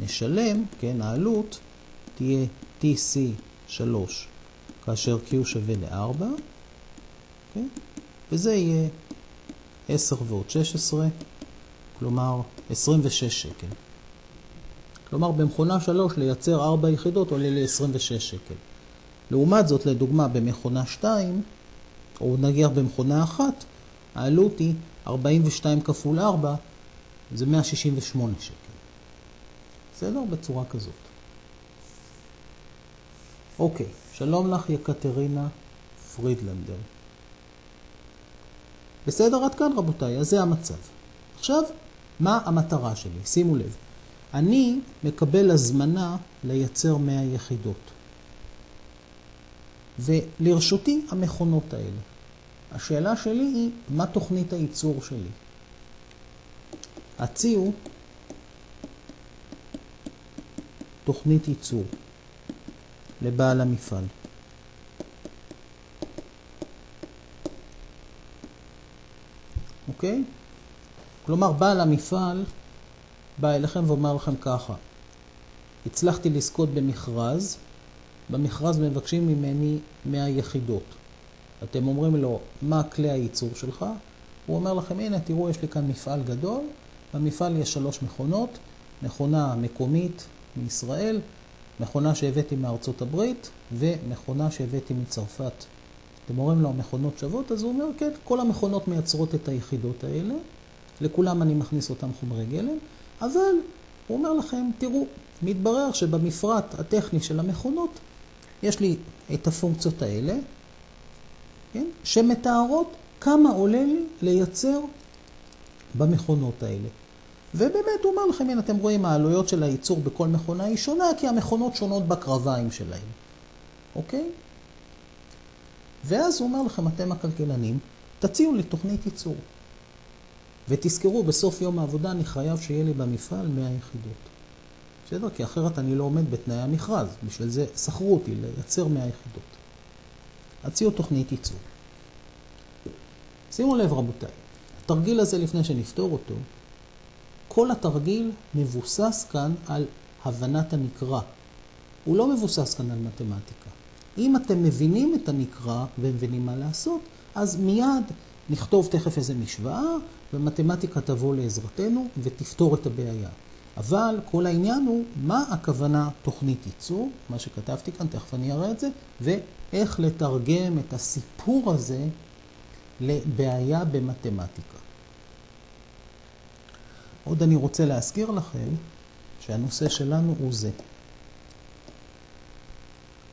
נשלם, כן, העלות תהיה TC3 כאשר Q שווה ל-4, כן, וזה יהיה 10 ועוד 16, כלומר 26 שקל. כלומר, במכונה 3 לייצר 4 יחידות עולה ל-26 שקל. לעומת זאת, לדוגמה, במכונה 2, או נגיע במכונה 1, העלות היא 42 כפול 4, זה 168 שקל. בסדר? בצורה כזאת. אוקיי, שלום לך יקטרינה פרידלנדר. בסדר עד כאן רבותיי, אז זה המצב. עכשיו, מה המטרה שלי? שימו לב. אני מקבל הזמנה לייצר 100 יחידות. ולרשותי המכונות האלה. השאלה שלי היא, מה תוכנית הייצור שלי? הציעו תוכנית ייצור לבעל המפעל. אוקיי? כלומר, בעל המפעל בא אליכם ואומר לכם ככה, הצלחתי לזכות במכרז, במכרז מבקשים ממני 100 יחידות. אתם אומרים לו, מה כלי הייצור שלך? הוא אומר לכם, הנה, תראו, יש לי כאן מפעל גדול, במפעל יש שלוש מכונות, מכונה מקומית מישראל, מכונה שהבאתי מארצות הברית ומכונה שהבאתי מצרפת. אתם אומרים לו, המכונות שוות? אז הוא אומר, כן, כל המכונות מייצרות את היחידות האלה, לכולם אני מכניס אותם חומרי גלם, אבל הוא אומר לכם, תראו, מתברר שבמפרט הטכני של המכונות יש לי את הפונקציות האלה, כן, שמתארות כמה עולה לי לייצר במכונות האלה. ובאמת הוא אומר לכם, הנה אתם רואים, העלויות של הייצור בכל מכונה היא שונה, כי המכונות שונות בקרביים שלהן, אוקיי? ואז הוא אומר לכם, אתם הכלכלנים, תציעו לי תוכנית ייצור. ותזכרו, בסוף יום העבודה אני חייב שיהיה לי במפעל 100 יחידות. בסדר? כי אחרת אני לא עומד בתנאי המכרז. בשביל זה שכרו אותי לייצר 100 יחידות. הציעו תוכנית ייצור. שימו לב רבותיי, התרגיל הזה לפני שנפתור אותו, כל התרגיל מבוסס כאן על הבנת הנקרא. הוא לא מבוסס כאן על מתמטיקה. אם אתם מבינים את הנקרא ומבינים מה לעשות, אז מיד נכתוב תכף איזה משוואה, ומתמטיקה תבוא לעזרתנו ותפתור את הבעיה. אבל כל העניין הוא מה הכוונה תוכנית ייצור, מה שכתבתי כאן, תכף אני אראה את זה, ואיך לתרגם את הסיפור הזה לבעיה במתמטיקה. עוד אני רוצה להזכיר לכם שהנושא שלנו הוא זה.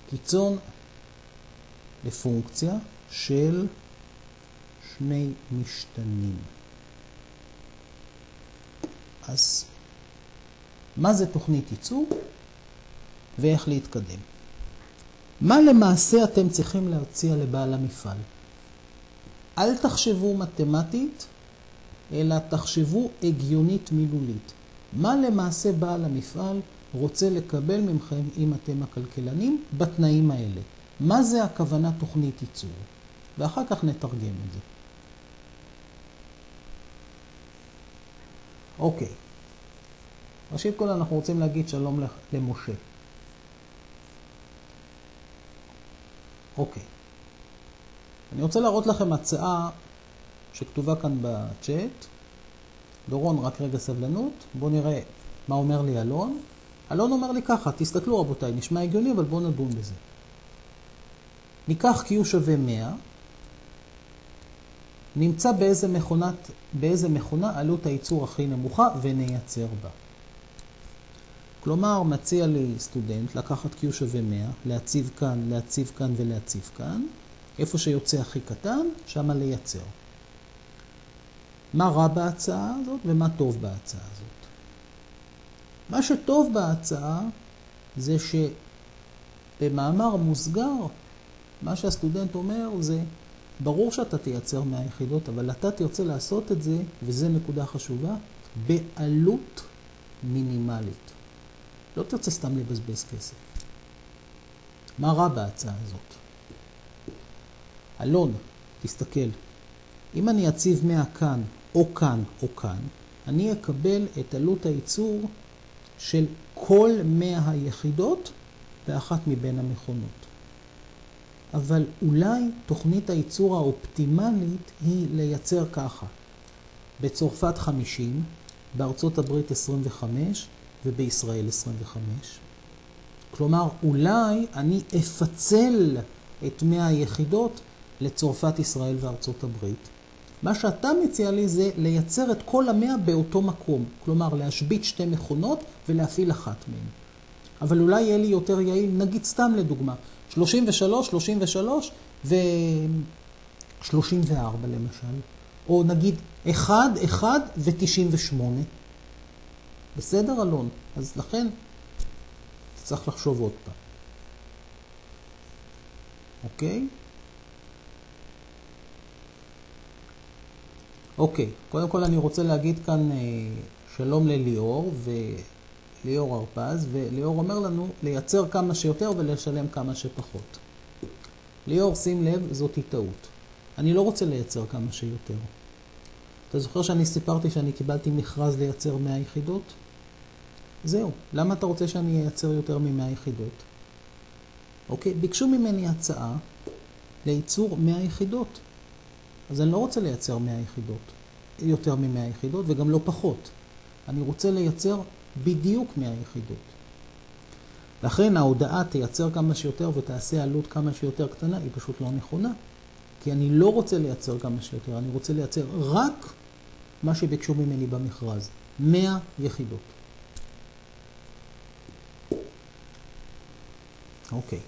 קיצון לפונקציה של שני משתנים. אז מה זה תוכנית ייצור ואיך להתקדם. מה למעשה אתם צריכים להציע לבעל המפעל? אל תחשבו מתמטית, אלא תחשבו הגיונית מילולית. מה למעשה בעל המפעל רוצה לקבל ממכם, אם אתם הכלכלנים, בתנאים האלה? מה זה הכוונה תוכנית ייצור? ואחר כך נתרגם את זה. אוקיי. ראשית כל אנחנו רוצים להגיד שלום למשה. אוקיי. אני רוצה להראות לכם הצעה שכתובה כאן בצ'אט. דורון, רק רגע סבלנות. בואו נראה מה אומר לי אלון. אלון אומר לי ככה, תסתכלו רבותיי, נשמע הגיוני, אבל בואו נדון בזה. ניקח Q שווה 100, נמצא באיזה, מכונת, באיזה מכונה עלות הייצור הכי נמוכה ונייצר בה. כלומר, מציע לי סטודנט לקחת Q שווה 100, להציב כאן, להציב כאן ולהציב כאן. איפה שיוצא הכי קטן, שמה לייצר. מה רע בהצעה הזאת ומה טוב בהצעה הזאת. מה שטוב בהצעה זה שבמאמר מוסגר, מה שהסטודנט אומר זה, ברור שאתה תייצר מהיחידות, אבל אתה תרצה לעשות את זה, וזו נקודה חשובה, בעלות מינימלית. לא תרצה סתם לבזבז כסף. מה רע בהצעה הזאת? אלון, תסתכל. אם אני אציב 100 כאן, או כאן, או כאן, אני אקבל את עלות הייצור של כל 100 היחידות באחת מבין המכונות. אבל אולי תוכנית הייצור האופטימלית היא לייצר ככה. בצרפת 50, בארצות הברית 25 ובישראל 25. כלומר, אולי אני אפצל את 100 היחידות לצרפת, ישראל וארצות הברית. מה שאתה מציע לי זה לייצר את כל המאה באותו מקום. כלומר, להשבית שתי מכונות ולהפעיל אחת מהן. אבל אולי יהיה לי יותר יעיל, נגיד סתם לדוגמה, 33, 33 ו-34 למשל. או נגיד 1, 1 ו-98. בסדר, אלון? אז לכן צריך לחשוב עוד פעם. אוקיי? אוקיי, קודם כל אני רוצה להגיד כאן אה, שלום לליאור וליאור הרפז, וליאור אומר לנו לייצר כמה שיותר ולשלם כמה שפחות. ליאור, שים לב, זאת טעות. אני לא רוצה לייצר כמה שיותר. אתה זוכר שאני סיפרתי שאני קיבלתי מכרז לייצר 100 יחידות? זהו. למה אתה רוצה שאני אייצר יותר מ-100 יחידות? אוקיי, ביקשו ממני הצעה לייצור 100 יחידות. אז אני לא רוצה לייצר 100 יחידות, יותר מ-100 יחידות וגם לא פחות. אני רוצה לייצר בדיוק 100 יחידות. לכן ההודעה תייצר כמה שיותר ותעשה עלות כמה שיותר קטנה היא פשוט לא נכונה. כי אני לא רוצה לייצר כמה שיותר, אני רוצה לייצר רק מה שביקשו ממני במכרז, 100 יחידות. אוקיי.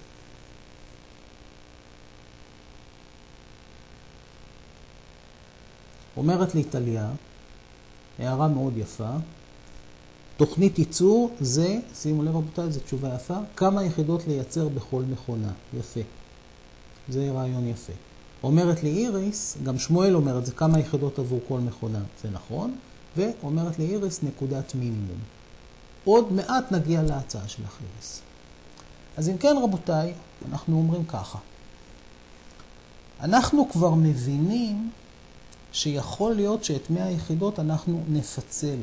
אומרת לי טליה, הערה מאוד יפה, תוכנית ייצור זה, שימו לב רבותיי, זו תשובה יפה, כמה יחידות לייצר בכל מכונה. יפה. זה רעיון יפה. אומרת לי איריס, גם שמואל אומר את זה, כמה יחידות עבור כל מכונה. זה נכון. ואומרת לי איריס, נקודת מינימום. עוד מעט נגיע להצעה של איריס. אז אם כן רבותיי, אנחנו אומרים ככה. אנחנו כבר מבינים שיכול להיות שאת 100 היחידות אנחנו נפצל.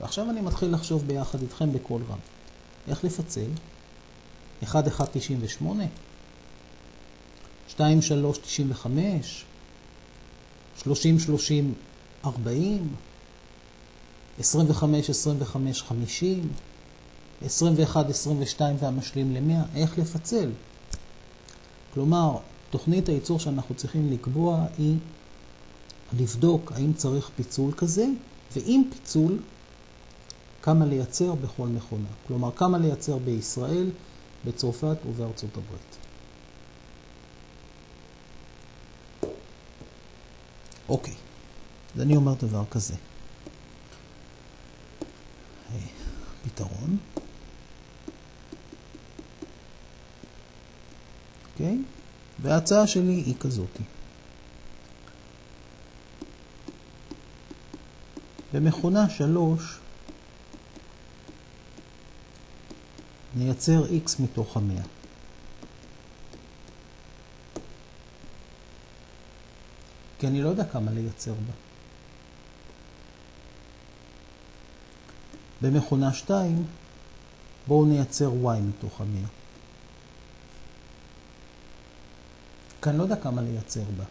ועכשיו אני מתחיל לחשוב ביחד איתכם בקול רם. איך לפצל? 1, 1, 98, 2, 3, 95, 30, 30, 40, 25, 25, 50, 21, 22 והמשלים ל-100, איך לפצל? כלומר, תוכנית הייצור שאנחנו צריכים לקבוע היא לבדוק האם צריך פיצול כזה, ואם פיצול, כמה לייצר בכל מכונה. כלומר, כמה לייצר בישראל, בצרפת ובארצות הברית. אוקיי, אז אני אומר דבר כזה. פתרון. אוקיי? וההצעה שלי היא כזאת. במכונה 3 נייצר x מתוך המאה. כי אני לא יודע כמה לייצר בה. במכונה 2 בואו נייצר y מתוך המאה. כי אני לא יודע כמה לייצר בה.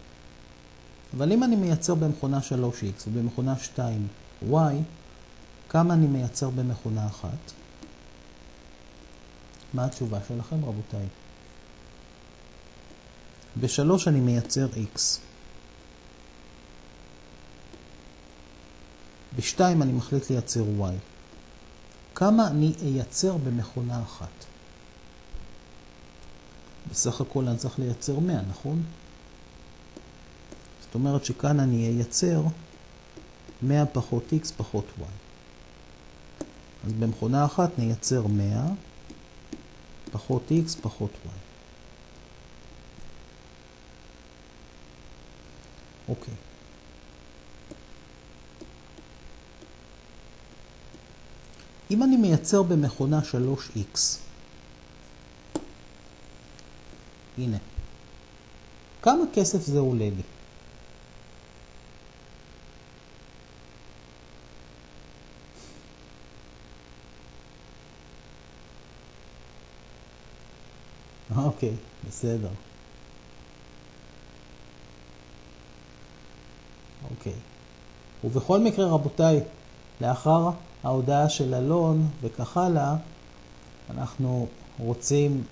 אבל אם אני מייצר במכונה 3x ובמכונה 2y, כמה אני מייצר במכונה אחת? מה התשובה שלכם, רבותיי? ב-3 אני מייצר x. ב-2 אני מחליט לייצר y. כמה אני אייצר במכונה אחת? בסך הכל אני צריך לייצר 100, נכון? זאת אומרת שכאן אני אייצר 100 פחות x פחות y. אז במכונה אחת נייצר 100 פחות x פחות y. אוקיי. אם אני מייצר במכונה 3x, הנה, כמה כסף זה עולה לי? אוקיי, בסדר. אוקיי. ובכל מקרה, רבותיי, לאחר ההודעה של אלון וכך הלאה, אנחנו רוצים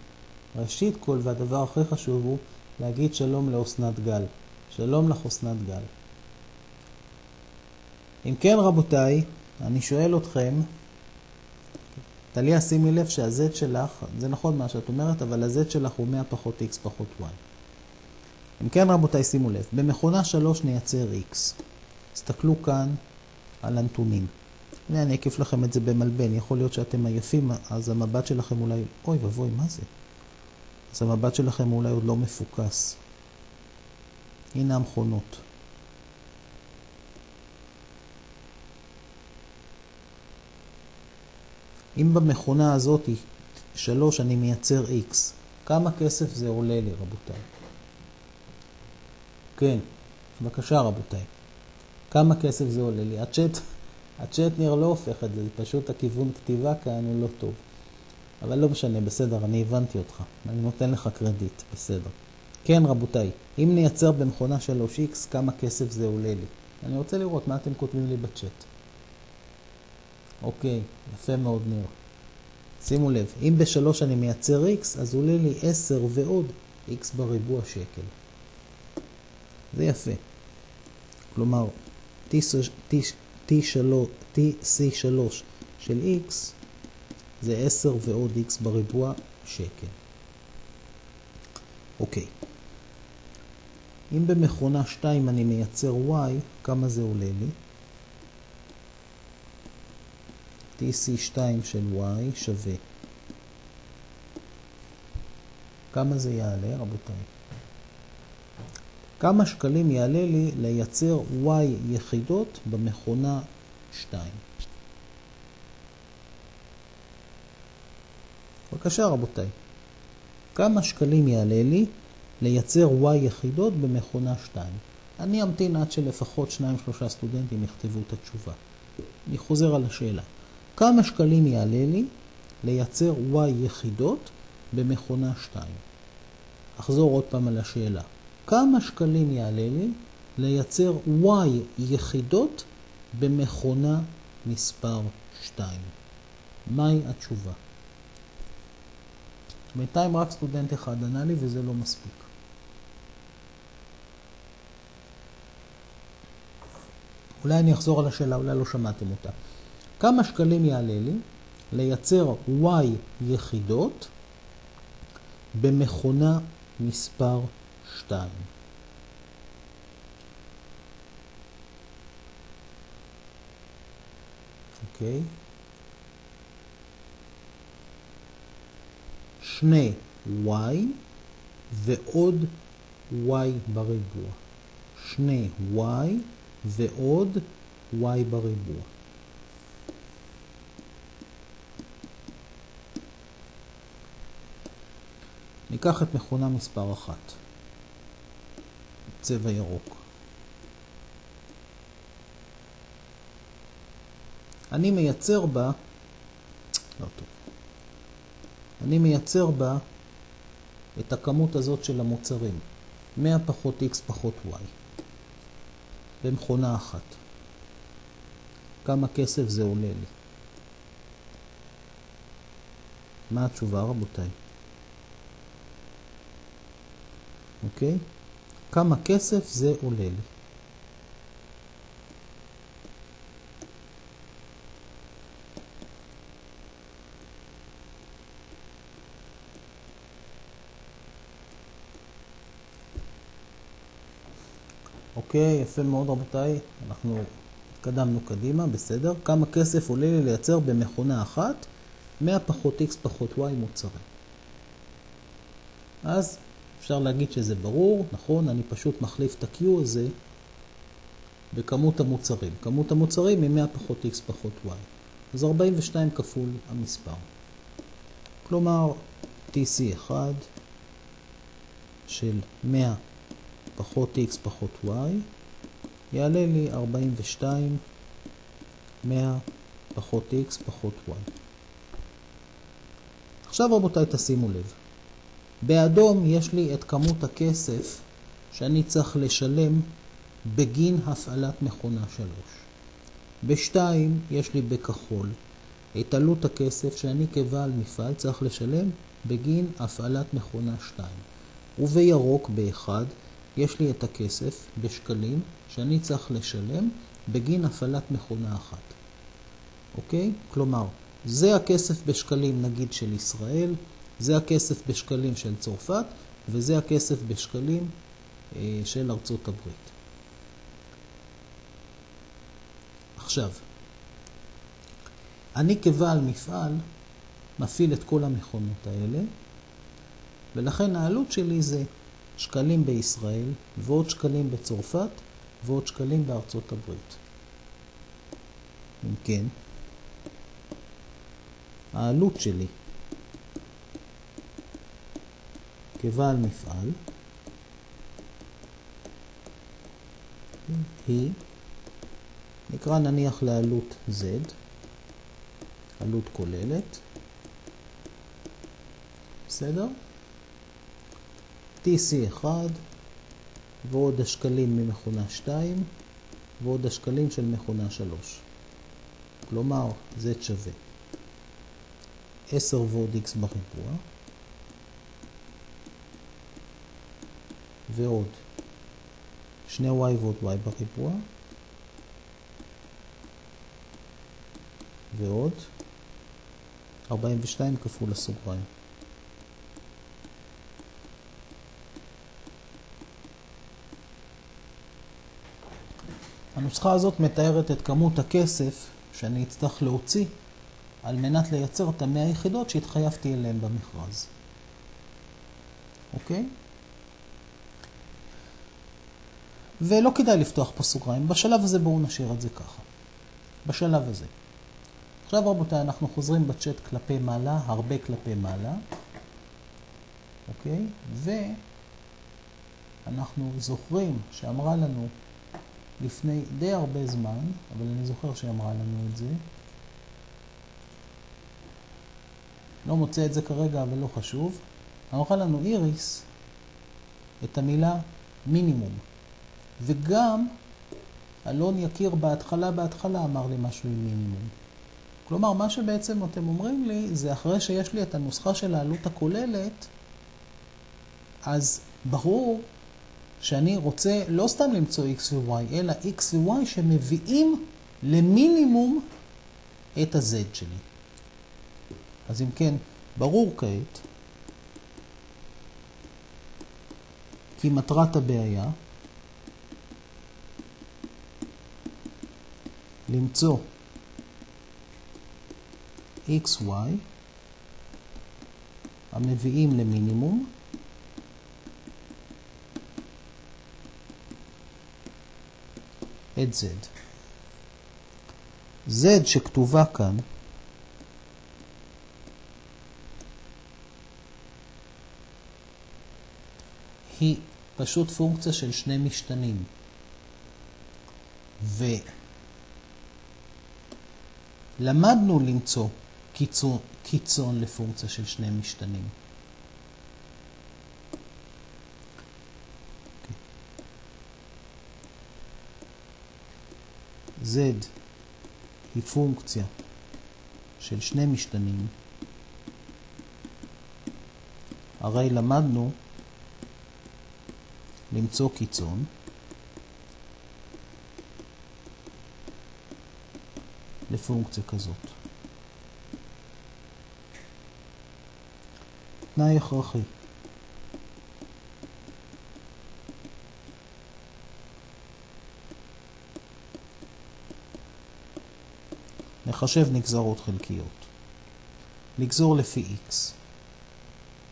ראשית כל, והדבר הכי חשוב הוא להגיד שלום לאסנת גל. שלום לך אסנת גל. אם כן, רבותיי, אני שואל אתכם, טליה, שימי לב שה-z שלך, זה נכון מה שאת אומרת, אבל ה-z שלך הוא 100 פחות x פחות y. אם כן, רבותיי, שימו לב, במכונה 3 נייצר x. תסתכלו כאן על הנתונים. הנה, אני אקיף לכם את זה במלבן. יכול להיות שאתם עייפים, אז המבט שלכם אולי... אוי ואבוי, מה זה? אז המבט שלכם אולי עוד לא מפוקס. הנה המכונות. אם במכונה הזאת, שלוש, אני מייצר x, כמה כסף זה עולה לי, רבותיי? כן, בבקשה רבותיי. כמה כסף זה עולה לי? הצ'אט, הצ'אט נראה לא הופך את זה פשוט הכיוון כתיבה כאן הוא לא טוב. אבל לא משנה, בסדר, אני הבנתי אותך. אני נותן לך קרדיט, בסדר. כן, רבותיי, אם נייצר במכונה 3x, כמה כסף זה עולה לי? אני רוצה לראות מה אתם כותבים לי בצ'אט. אוקיי, יפה מאוד ניר. שימו לב, אם ב-3 אני מייצר x, אז עולה לי 10 ועוד x בריבוע שקל. זה יפה. כלומר, TC3 של x זה 10 ועוד x בריבוע שקל. אוקיי. אם במכונה 2 אני מייצר y, כמה זה עולה לי? TC2 של y שווה. כמה זה יעלה, רבותיי? כמה שקלים יעלה לי לייצר y יחידות במכונה 2? בבקשה, רבותיי. כמה שקלים יעלה לי לייצר y יחידות במכונה 2? אני אמתין עד שלפחות 2-3 סטודנטים יכתבו את התשובה. אני חוזר על השאלה. כמה שקלים יעלה לי לייצר y יחידות במכונה 2? אחזור עוד פעם על השאלה. כמה שקלים יעלה לי לייצר y יחידות במכונה מספר 2? מהי התשובה? בינתיים רק סטודנט אחד ענה לי וזה לא מספיק. אולי אני אחזור על השאלה, אולי לא שמעתם אותה. כמה שקלים יעלה לי לייצר y יחידות במכונה מספר 2? אוקיי? שני y ועוד y בריבוע. שני y ועוד y בריבוע. ניקח את מכונה מספר אחת, צבע ירוק. אני מייצר בה, לא טוב, אני מייצר בה את הכמות הזאת של המוצרים, 100 פחות x פחות y, במכונה אחת. כמה כסף זה עולה לי? מה התשובה רבותיי? אוקיי? כמה כסף זה עולה לי? אוקיי, יפה מאוד רבותיי, אנחנו התקדמנו קדימה, בסדר. כמה כסף עולה לי לייצר במכונה אחת 100 פחות x פחות y מוצרים. אז אפשר להגיד שזה ברור, נכון? אני פשוט מחליף את ה-Q הזה בכמות המוצרים. כמות המוצרים היא 100 פחות x פחות y. אז 42 כפול המספר. כלומר, TC1 של 100 פחות x פחות y יעלה לי 42 100 פחות x פחות y. עכשיו רבותיי תשימו לב. באדום יש לי את כמות הכסף שאני צריך לשלם בגין הפעלת מכונה 3. בשתיים יש לי בכחול את עלות הכסף שאני כבעל מפעל צריך לשלם בגין הפעלת מכונה 2. ובירוק באחד יש לי את הכסף בשקלים שאני צריך לשלם בגין הפעלת מכונה אחת. אוקיי? כלומר, זה הכסף בשקלים נגיד של ישראל, זה הכסף בשקלים של צרפת, וזה הכסף בשקלים אה, של ארצות הברית. עכשיו, אני כבעל מפעל מפעיל את כל המכונות האלה, ולכן העלות שלי זה שקלים בישראל, ועוד שקלים בצרפת, ועוד שקלים בארצות הברית. אם כן, העלות שלי כבעל מפעל היא, נקרא נניח לעלות Z, עלות כוללת, בסדר? TC1 ועוד השקלים ממכונה 2 ועוד השקלים של מכונה 3. כלומר, Z שווה 10 ועוד X בריבוע ועוד 2Y ועוד Y בריבוע ועוד 42 כפול הסוגריים. הנוסחה הזאת מתארת את כמות הכסף שאני אצטרך להוציא על מנת לייצר את המאה היחידות שהתחייבתי אליהן במכרז. אוקיי? ולא כדאי לפתוח פה סוגריים. בשלב הזה בואו נשאיר את זה ככה. בשלב הזה. עכשיו רבותיי, אנחנו חוזרים בצ'אט כלפי מעלה, הרבה כלפי מעלה. אוקיי? ואנחנו זוכרים שאמרה לנו לפני די הרבה זמן, אבל אני זוכר שהיא אמרה לנו את זה. לא מוצא את זה כרגע, אבל לא חשוב. אמרה לנו איריס את המילה מינימום. וגם אלון יקיר בהתחלה בהתחלה אמר לי משהו עם מינימום. כלומר, מה שבעצם אתם אומרים לי, זה אחרי שיש לי את הנוסחה של העלות הכוללת, אז ברור שאני רוצה לא סתם למצוא x ו-y, אלא x ו-y שמביאים למינימום את ה-z שלי. אז אם כן, ברור כעת, כי מטרת הבעיה למצוא xy המביאים למינימום את z. z שכתובה כאן היא פשוט פונקציה של שני משתנים. ולמדנו למצוא קיצון, קיצון לפונקציה של שני משתנים. Z היא פונקציה של שני משתנים, הרי למדנו למצוא קיצון לפונקציה כזאת. תנאי הכרחי. נחשב נגזרות חלקיות. לגזור לפי x,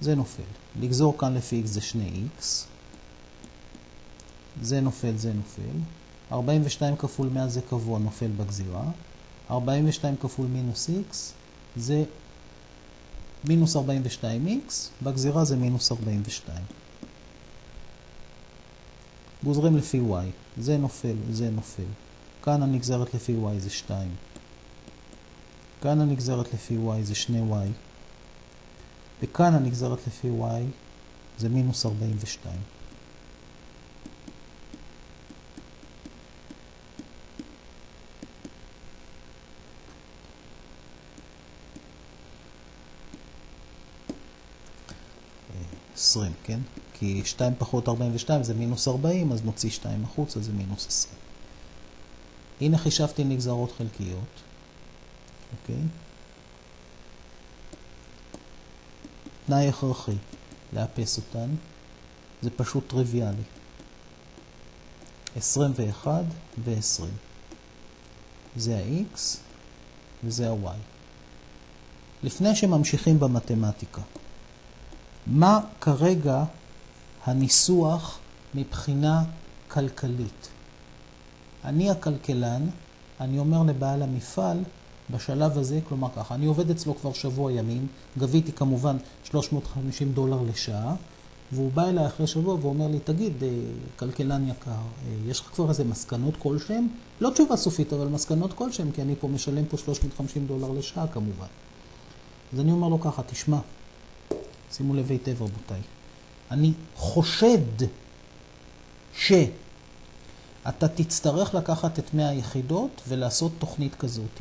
זה נופל. לגזור כאן לפי x זה 2x, זה נופל, זה נופל. 42 כפול 100 זה קבוע, נופל בגזירה. 42 כפול מינוס x זה מינוס 42x, בגזירה זה מינוס 42. גוזרים לפי y, זה נופל, זה נופל. כאן הנגזרת לפי y זה 2. כאן הנגזרת לפי y זה 2y. וכאן הנגזרת לפי y זה מינוס 42. עשרים, כן? כי 2 פחות 42 זה מינוס 40, אז נוציא 2 החוצה, זה מינוס 20. הנה חישבתי נגזרות חלקיות. אוקיי? תנאי הכרחי, לאפס אותן, זה פשוט טריוויאלי. 21 ו-20. זה ה-x וזה ה-y. לפני שממשיכים במתמטיקה, מה כרגע הניסוח מבחינה כלכלית? אני הכלכלן, אני אומר לבעל המפעל, בשלב הזה, כלומר ככה, אני עובד אצלו כבר שבוע ימים, גביתי כמובן 350 דולר לשעה, והוא בא אליי אחרי שבוע ואומר לי, תגיד, כלכלן יקר, יש לך כבר איזה מסקנות כלשהם? לא תשובה סופית, אבל מסקנות כלשהם, כי אני פה משלם פה 350 דולר לשעה כמובן. אז אני אומר לו ככה, תשמע, שימו לב היטב רבותיי, אני חושד שאתה תצטרך לקחת את 100 היחידות ולעשות תוכנית כזאת.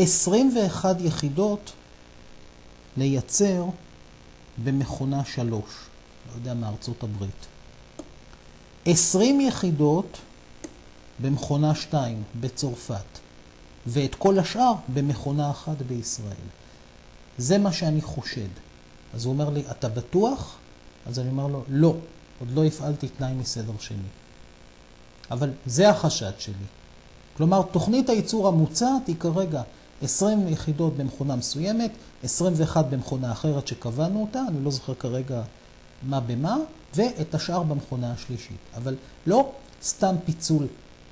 21 יחידות לייצר במכונה 3, לא יודע, מארצות הברית. 20 יחידות במכונה 2 בצרפת, ואת כל השאר במכונה אחת בישראל. זה מה שאני חושד. אז הוא אומר לי, אתה בטוח? אז אני אומר לו, לא, עוד לא הפעלתי תנאי מסדר שני. אבל זה החשד שלי. כלומר, תוכנית הייצור המוצעת היא כרגע 20 יחידות במכונה מסוימת, 21 במכונה אחרת שקבענו אותה, אני לא זוכר כרגע מה במה, ואת השאר במכונה השלישית. אבל לא סתם פיצול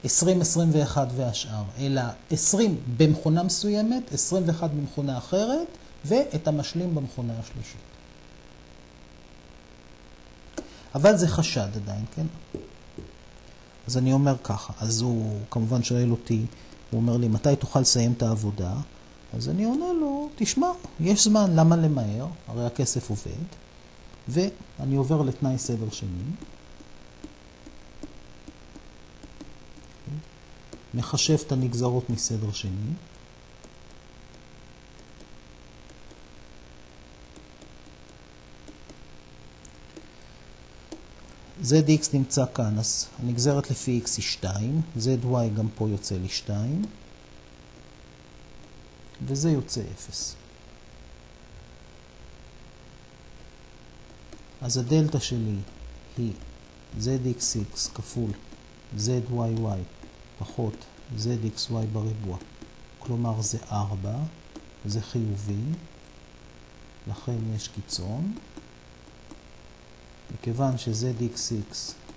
20, 21 והשאר, אלא 20 במכונה מסוימת, 21 במכונה אחרת, ואת המשלים במכונה השלישית. אבל זה חשד עדיין, כן? אז אני אומר ככה, אז הוא כמובן שואל אותי, הוא אומר לי, מתי תוכל לסיים את העבודה? אז אני עונה לו, תשמע, יש זמן, למה למהר? הרי הכסף עובד. ואני עובר לתנאי סדר שני. מחשב את הנגזרות מסדר שני. ZX נמצא כאן, אז הנגזרת לפי X היא 2, ZY גם פה יוצא לי 2, וזה יוצא 0. אז הדלתא שלי היא ZXX כפול ZYY פחות ZXY בריבוע, כלומר זה 4, זה חיובי, לכן יש קיצון. מכיוון ש-ZXX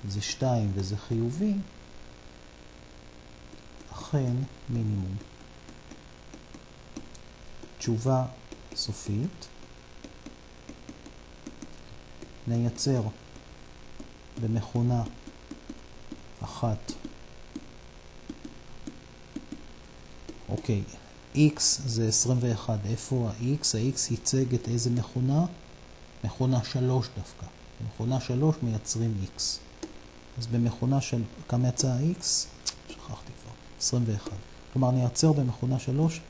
זה 2 וזה חיובי, אכן מינימום. תשובה סופית. נייצר במכונה אחת, אוקיי, x זה 21, איפה ה-x? ה-x ייצג את איזה מכונה? מכונה 3 דווקא. במכונה 3 מייצרים x. אז במכונה של, כמה יצא ה-x? שכחתי כבר, 21. כלומר, נייצר במכונה 3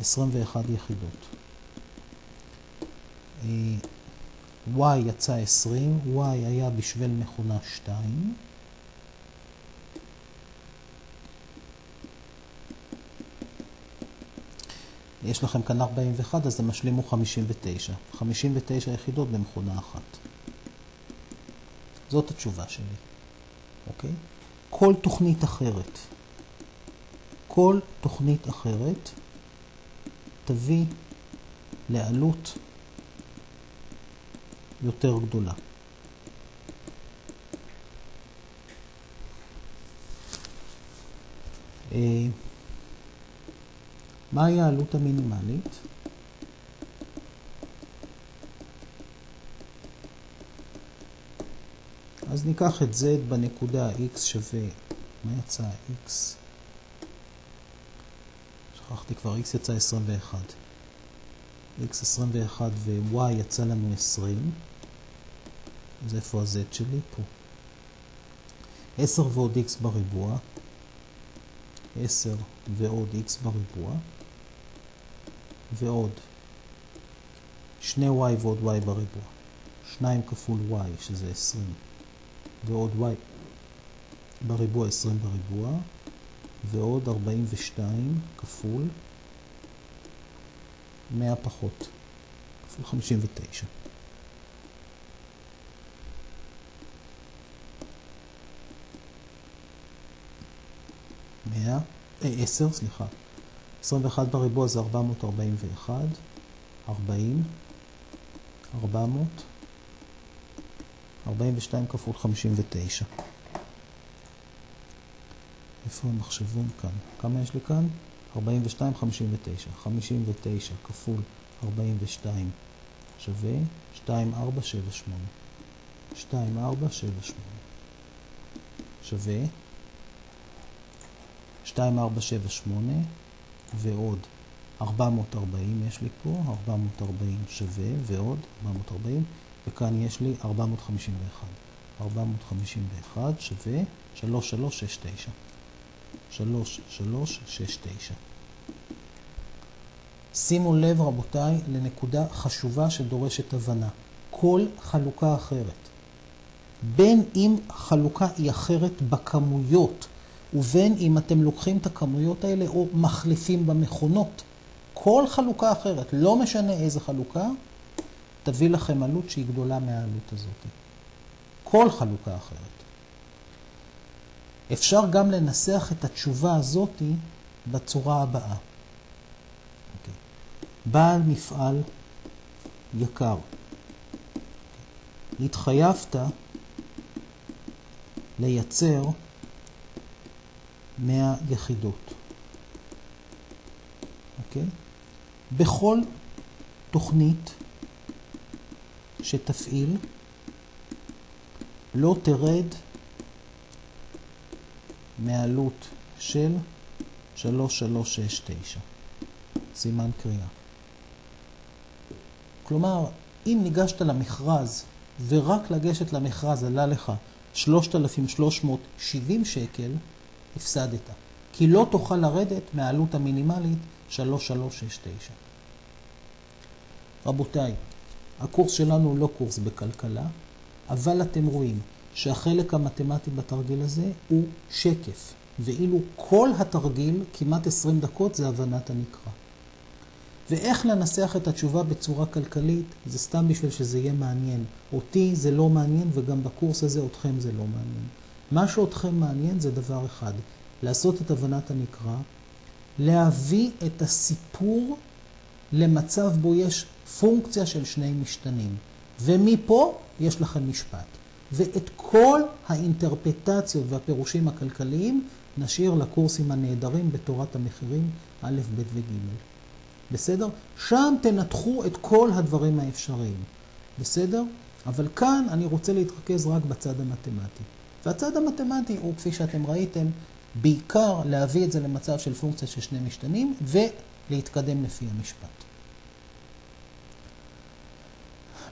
21 יחידות. y יצא 20, y היה בשביל מכונה 2. יש לכם כאן 41, אז הם משלימו 59. 59 יחידות במכונה אחת. זאת התשובה שלי, אוקיי? כל תוכנית אחרת, כל תוכנית אחרת תביא לעלות יותר גדולה. אה, מהי העלות המינימלית? אז ניקח את z בנקודה x שווה, מה יצא x? שכחתי כבר, x יצא 21. x 21 ו-y יצא לנו 20. אז איפה ה-z שלי? פה. 10 ועוד x בריבוע. 10 ועוד x בריבוע. ועוד 2y ועוד y בריבוע. 2 כפול y שזה 20. ועוד y בריבוע 20 בריבוע. ועוד 42 כפול 100 פחות, כפול 59. מאה, אה, עשר, סליחה. 21 בריבוע זה 441, 40, 400, 42 כפול 59. איפה המחשבון כאן? כמה יש לי כאן? 42, 59. 59 כפול 42 שווה 2, 4, 7, 8. 2, 4, 7, 8. שווה 2, 4, 7, 8 ועוד 440 יש לי פה, 440 שווה ועוד 440 וכאן יש לי 451. 451 שווה 3369. 3369. שימו לב רבותיי לנקודה חשובה שדורשת הבנה. כל חלוקה אחרת, בין אם חלוקה היא אחרת בכמויות, ובין אם אתם לוקחים את הכמויות האלה או מחליפים במכונות, כל חלוקה אחרת, לא משנה איזה חלוקה, תביא לכם עלות שהיא גדולה מהעלות הזאת. כל חלוקה אחרת. אפשר גם לנסח את התשובה הזאת בצורה הבאה. Okay. אוקיי. בעל מפעל יקר, okay. התחייבת לייצר 100 יחידות. אוקיי? Okay? בכל תוכנית שתפעיל לא תרד מעלות של 3369, סימן קריאה. כלומר, אם ניגשת למכרז ורק לגשת למכרז עלה לך 3,370 שקל, הפסדת. כי לא תוכל לרדת מהעלות המינימלית 3369. רבותיי, הקורס שלנו הוא לא קורס בכלכלה, אבל אתם רואים שהחלק המתמטי בתרגיל הזה הוא שקף, ואילו כל התרגיל, כמעט 20 דקות, זה הבנת הנקרא. ואיך לנסח את התשובה בצורה כלכלית, זה סתם בשביל שזה יהיה מעניין. אותי זה לא מעניין, וגם בקורס הזה אתכם זה לא מעניין. מה שאתכם מעניין זה דבר אחד, לעשות את הבנת הנקרא, להביא את הסיפור למצב בו יש פונקציה של שני משתנים. ומפה יש לכם משפט. ואת כל האינטרפטציות והפירושים הכלכליים נשאיר לקורסים הנהדרים בתורת המחירים א', ב' וג'. בסדר? שם תנתחו את כל הדברים האפשריים. בסדר? אבל כאן אני רוצה להתרכז רק בצד המתמטי. והצד המתמטי הוא, כפי שאתם ראיתם, בעיקר להביא את זה למצב של פונקציה של שני משתנים ולהתקדם לפי המשפט.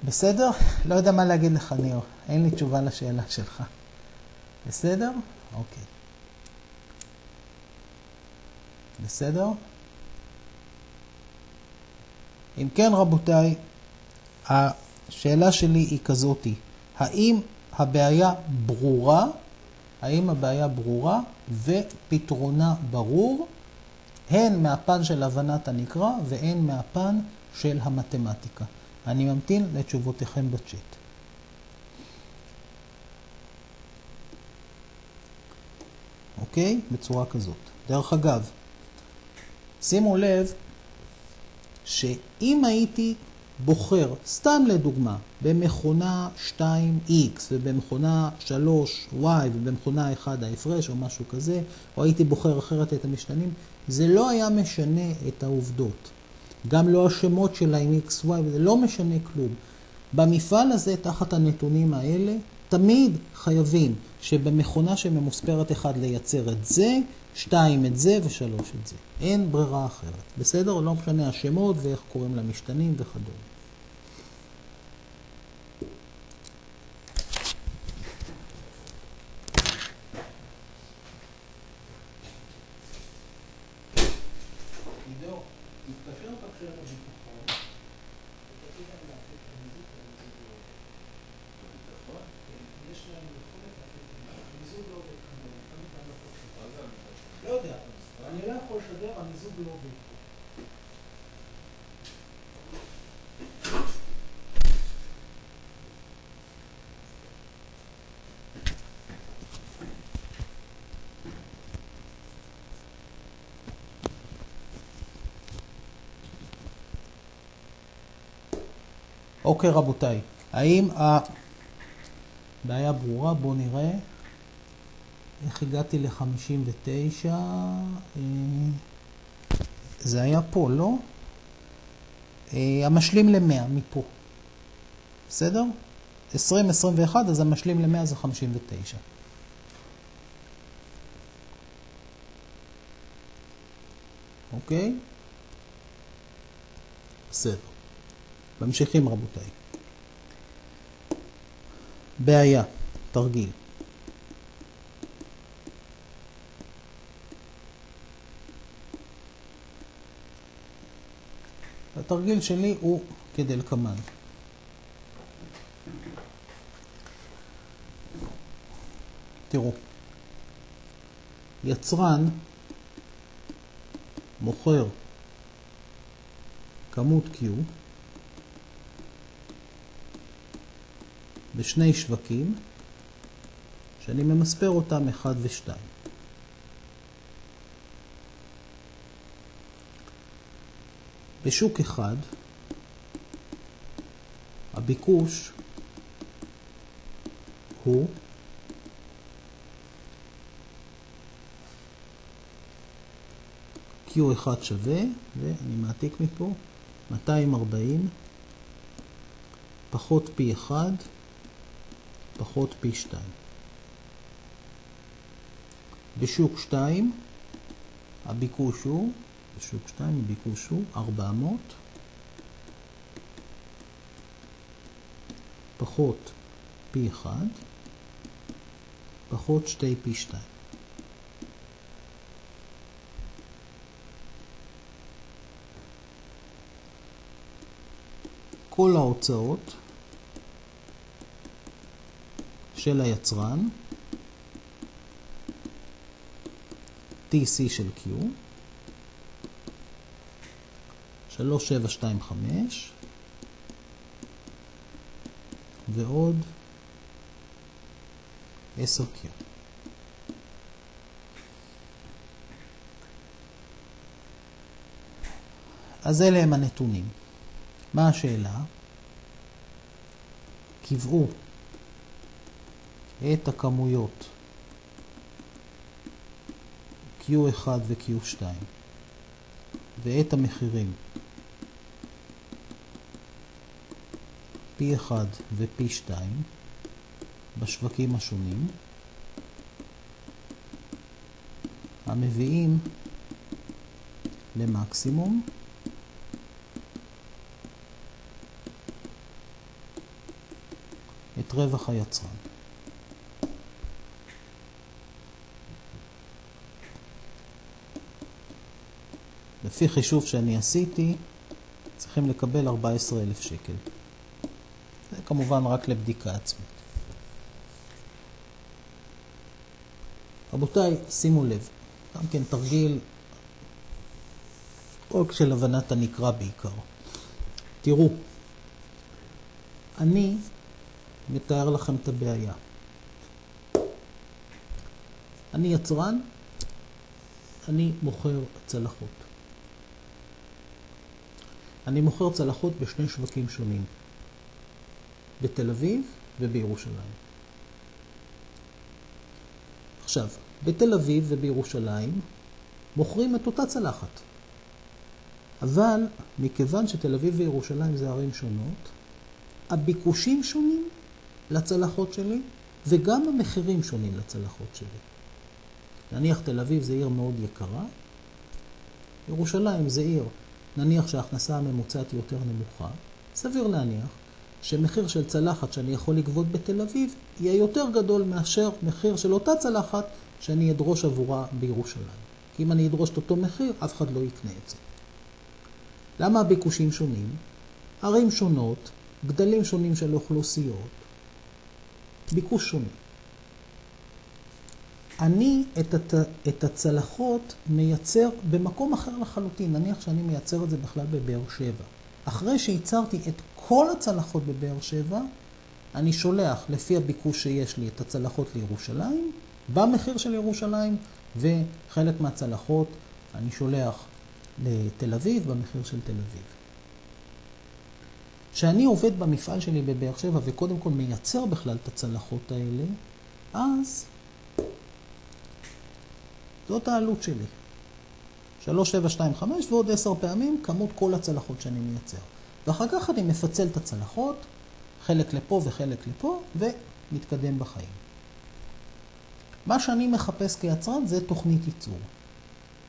בסדר? לא יודע מה להגיד לך, ניר. אין לי תשובה לשאלה שלך. בסדר? אוקיי. בסדר? אם כן, רבותיי, השאלה שלי היא כזאתי. האם הבעיה ברורה? האם הבעיה ברורה ופתרונה ברור, הן מהפן של הבנת הנקרא והן מהפן של המתמטיקה. אני ממתין לתשובותיכם בצ'אט. אוקיי? בצורה כזאת. דרך אגב, שימו לב שאם הייתי בוחר, סתם לדוגמה, במכונה 2x ובמכונה 3y ובמכונה 1 ההפרש או משהו כזה, או הייתי בוחר אחרת את המשתנים, זה לא היה משנה את העובדות. גם לא השמות שלהם x, y, זה לא משנה כלום. במפעל הזה, תחת הנתונים האלה, תמיד חייבים שבמכונה שממוספרת 1 לייצר את זה, 2 את זה ו-3 את זה. אין ברירה אחרת. בסדר? לא משנה השמות ואיך קוראים למשתנים וכדומה. אוקיי רבותיי, האם הבעיה ברורה? בואו נראה. איך הגעתי ל-59? אה, זה היה פה, לא? אה, המשלים ל-100 מפה. בסדר? 20, 21, אז המשלים ל-100 זה 59. אוקיי? בסדר. ממשיכים רבותיי. בעיה, תרגיל. התרגיל שלי הוא כדלקמן. תראו, יצרן מוכר כמות Q בשני שווקים שאני ממספר אותם 1 ו-2. בשוק אחד הביקוש הוא Q1 שווה, ואני מעתיק מפה, 240 פחות P1 פחות P2. בשוק 2 הביקוש הוא, בשוק 2 הביקוש הוא 400 פחות P1 פחות 2 P2. כל ההוצאות של היצרן, TC של Q, 3725 ועוד 10Q. אז אלה הם הנתונים. מה השאלה? קבעו את הכמויות. Q1 ו-Q2 ואת המחירים. P1 ו-P2 בשווקים השונים. המביאים למקסימום. את רווח היצרן. לפי חישוב שאני עשיתי, צריכים לקבל 14,000 שקל. זה כמובן רק לבדיקה עצמית. רבותיי, שימו לב, גם כן תרגיל רק של הבנת הנקרא בעיקר. תראו, אני מתאר לכם את הבעיה. אני יצרן, אני מוכר צלחות. אני מוכר צלחות בשני שווקים שונים, בתל אביב ובירושלים. עכשיו, בתל אביב ובירושלים מוכרים את אותה צלחת. אבל מכיוון שתל אביב וירושלים זה ערים שונות, הביקושים שונים לצלחות שלי, וגם המחירים שונים לצלחות שלי. נניח תל אביב זה עיר מאוד יקרה, ירושלים זה עיר, נניח שההכנסה הממוצעת היא יותר נמוכה, סביר להניח שמחיר של צלחת שאני יכול לגבות בתל אביב יהיה יותר גדול מאשר מחיר של אותה צלחת שאני אדרוש עבורה בירושלים. כי אם אני אדרוש את אותו מחיר, אף אחד לא יקנה את זה. למה הביקושים שונים? ערים שונות, גדלים שונים של אוכלוסיות, ביקוש שונה. אני את, הת... את הצלחות מייצר במקום אחר לחלוטין, נניח שאני מייצר את זה בכלל בבאר שבע. אחרי שייצרתי את כל הצלחות בבאר שבע, אני שולח לפי הביקוש שיש לי את הצלחות לירושלים, במחיר של ירושלים, וחלק מהצלחות אני שולח לתל אביב במחיר של תל אביב. כשאני עובד במפעל שלי בבאר שבע וקודם כל מייצר בכלל את הצלחות האלה, אז זאת העלות שלי. 3725 ועוד 10 פעמים כמות כל הצלחות שאני מייצר. ואחר כך אני מפצל את הצלחות, חלק לפה וחלק לפה, ומתקדם בחיים. מה שאני מחפש כיצרן זה תוכנית ייצור.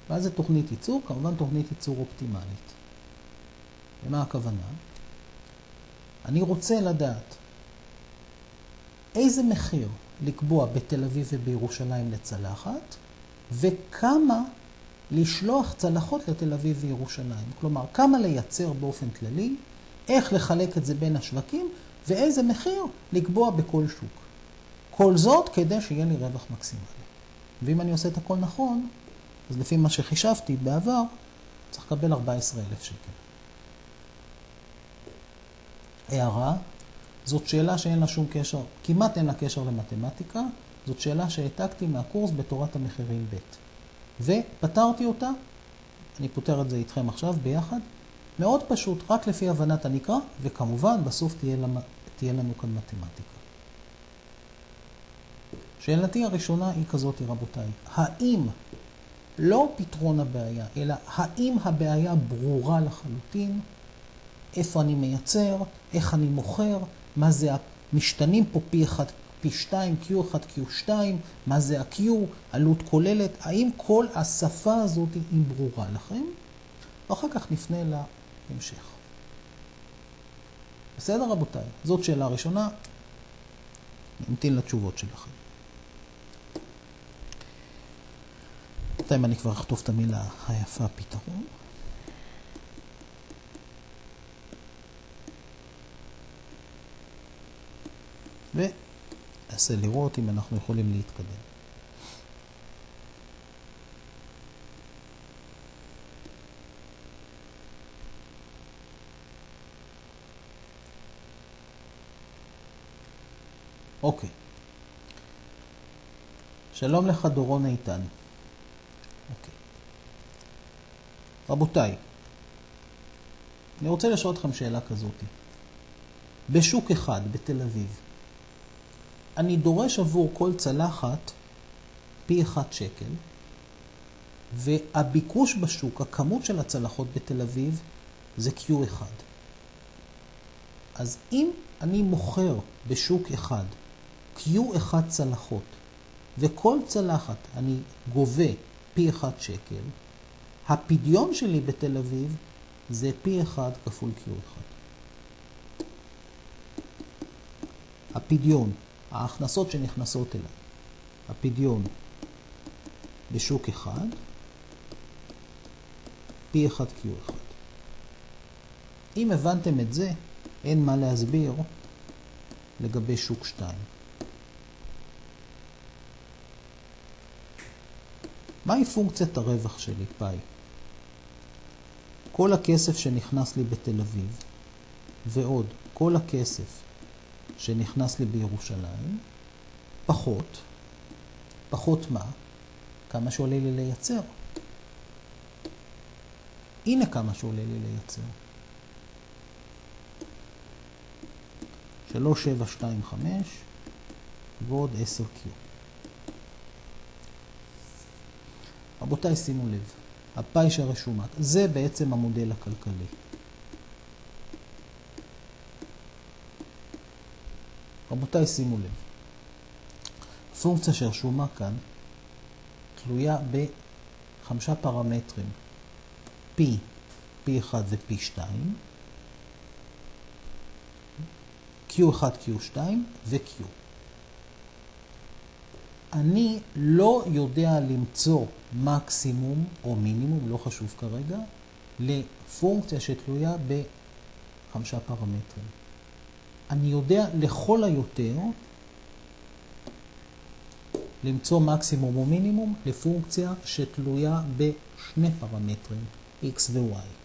מה זה תוכנית ייצור? כמובן תוכנית ייצור אופטימלית. ומה הכוונה? אני רוצה לדעת איזה מחיר לקבוע בתל אביב ובירושלים לצלחת, וכמה לשלוח צלחות לתל אביב וירושלים. כלומר, כמה לייצר באופן כללי, איך לחלק את זה בין השווקים, ואיזה מחיר לקבוע בכל שוק. כל זאת כדי שיהיה לי רווח מקסימלי. ואם אני עושה את הכל נכון, אז לפי מה שחישבתי בעבר, צריך לקבל 14,000 שקל. הערה, זאת שאלה שאין לה שום קשר, כמעט אין לה קשר למתמטיקה, זאת שאלה שהעתקתי מהקורס בתורת המחירים ב'. ופתרתי אותה, אני פותר את זה איתכם עכשיו ביחד, מאוד פשוט, רק לפי הבנת הנקרא, וכמובן בסוף תהיה, למ... תהיה לנו כאן מתמטיקה. שאלתי הראשונה היא כזאת, רבותיי, האם לא פתרון הבעיה, אלא האם הבעיה ברורה לחלוטין, איפה אני מייצר, איך אני מוכר, מה זה המשתנים פה P1, P2, Q1, Q2, מה זה ה-Q, עלות כוללת, האם כל השפה הזאת היא ברורה לכם? ואחר כך נפנה להמשך. בסדר רבותיי? זאת שאלה ראשונה, נמתין לתשובות שלכם. בינתיים אני כבר אכתוב את המילה היפה פתרון. וננסה לראות אם אנחנו יכולים להתקדם. אוקיי. שלום לך דורון איתן. אוקיי. רבותיי, אני רוצה לשאול אתכם שאלה כזאת. בשוק אחד בתל אביב, אני דורש עבור כל צלחת פי אחד שקל, והביקוש בשוק, הכמות של הצלחות בתל אביב, זה Q1. אז אם אני מוכר בשוק אחד Q1 צלחות, וכל צלחת אני גובה פי 1 שקל, הפדיון שלי בתל אביב זה פי 1 כפול Q1. הפדיון, ההכנסות שנכנסות אליי, הפדיון בשוק אחד, פי 1 Q1. אם הבנתם את זה, אין מה להסביר לגבי שוק 2. מהי פונקציית הרווח שלי, פאי? כל הכסף שנכנס לי בתל אביב, ועוד כל הכסף שנכנס לי בירושלים, פחות, פחות מה? כמה שעולה לי לייצר. הנה כמה שעולה לי לייצר. 3725 ועוד 10Q. רבותיי, שימו לב, הפאי שרשומה, זה בעצם המודל הכלכלי. רבותיי, שימו לב, הפונקציה שרשומה כאן תלויה בחמישה פרמטרים, P, P1 ו-P2, Q1, Q2 ו-Q. אני לא יודע למצוא מקסימום או מינימום, לא חשוב כרגע, לפונקציה שתלויה בחמישה פרמטרים. אני יודע לכל היותר למצוא מקסימום או מינימום לפונקציה שתלויה בשני פרמטרים, x ו-y.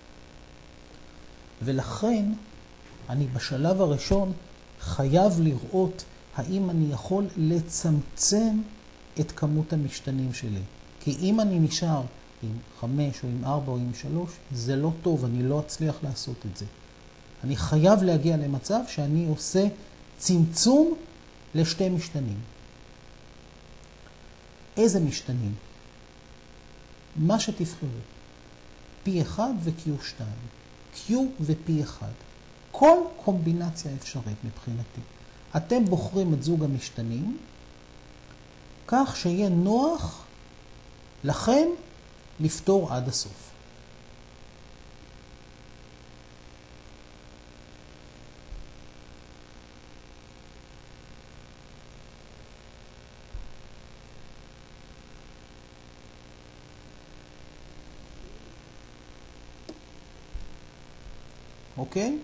ולכן אני בשלב הראשון חייב לראות האם אני יכול לצמצם את כמות המשתנים שלי. כי אם אני נשאר עם 5 או עם 4 או עם 3, זה לא טוב, אני לא אצליח לעשות את זה. אני חייב להגיע למצב שאני עושה צמצום לשתי משתנים. איזה משתנים? מה שתבחרו. P1 ו-Q2. Q ו-P1. כל קומבינציה אפשרית מבחינתי. אתם בוחרים את זוג המשתנים כך שיהיה נוח לכם לפתור עד הסוף. אוקיי?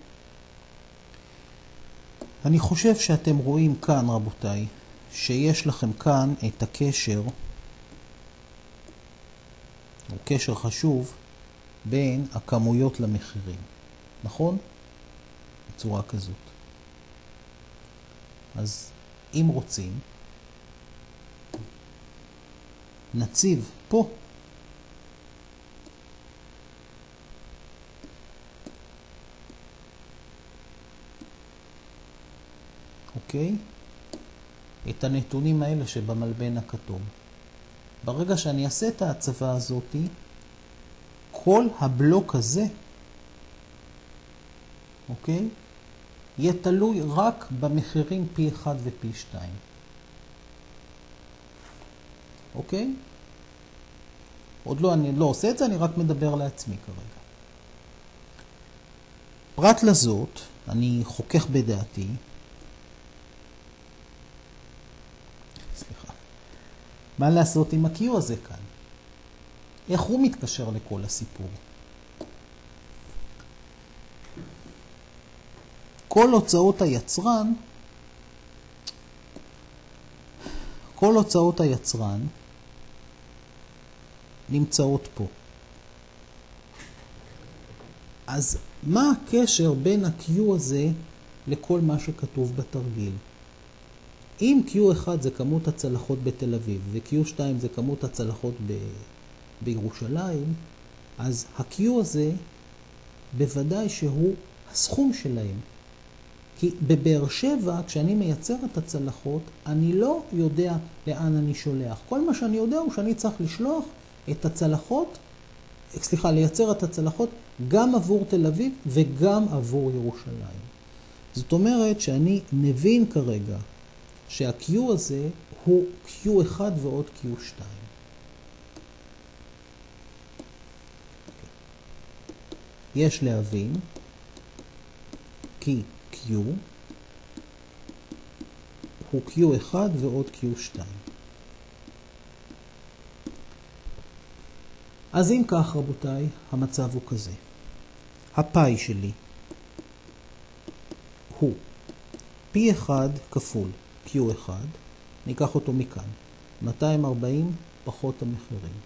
אני חושב שאתם רואים כאן, רבותיי, שיש לכם כאן את הקשר, או קשר חשוב, בין הכמויות למחירים, נכון? בצורה כזאת. אז אם רוצים, נציב פה אוקיי? את הנתונים האלה שבמלבן הכתום. ברגע שאני אעשה את ההצבה הזאת, כל הבלוק הזה, אוקיי? יהיה תלוי רק במחירים P1 ו-P2. אוקיי? עוד לא, אני לא עושה את זה, אני רק מדבר לעצמי כרגע. פרט לזאת, אני חוכך בדעתי, מה לעשות עם ה-Q הזה כאן? איך הוא מתקשר לכל הסיפור? כל הוצאות היצרן, כל הוצאות היצרן נמצאות פה. אז מה הקשר בין ה-Q הזה לכל מה שכתוב בתרגיל? אם Q1 זה כמות הצלחות בתל אביב ו-Q2 זה כמות הצלחות. בירושלים, אז ה-Q הזה בוודאי שהוא הסכום שלהם. כי בבאר שבע, כשאני מייצר את הצלחות, אני לא יודע לאן אני שולח. כל מה שאני יודע הוא שאני צריך לשלוח את הצלחות, סליחה, לייצר את הצלחות גם עבור תל אביב וגם עבור ירושלים. זאת אומרת שאני מבין כרגע שה-Q הזה הוא Q1 ועוד Q2. יש להבין כי Q הוא Q1 ועוד Q2. אז אם כך, רבותיי, המצב הוא כזה. הפאי שלי הוא P1 כפול Q1, ניקח אותו מכאן, 240 פחות המחירים.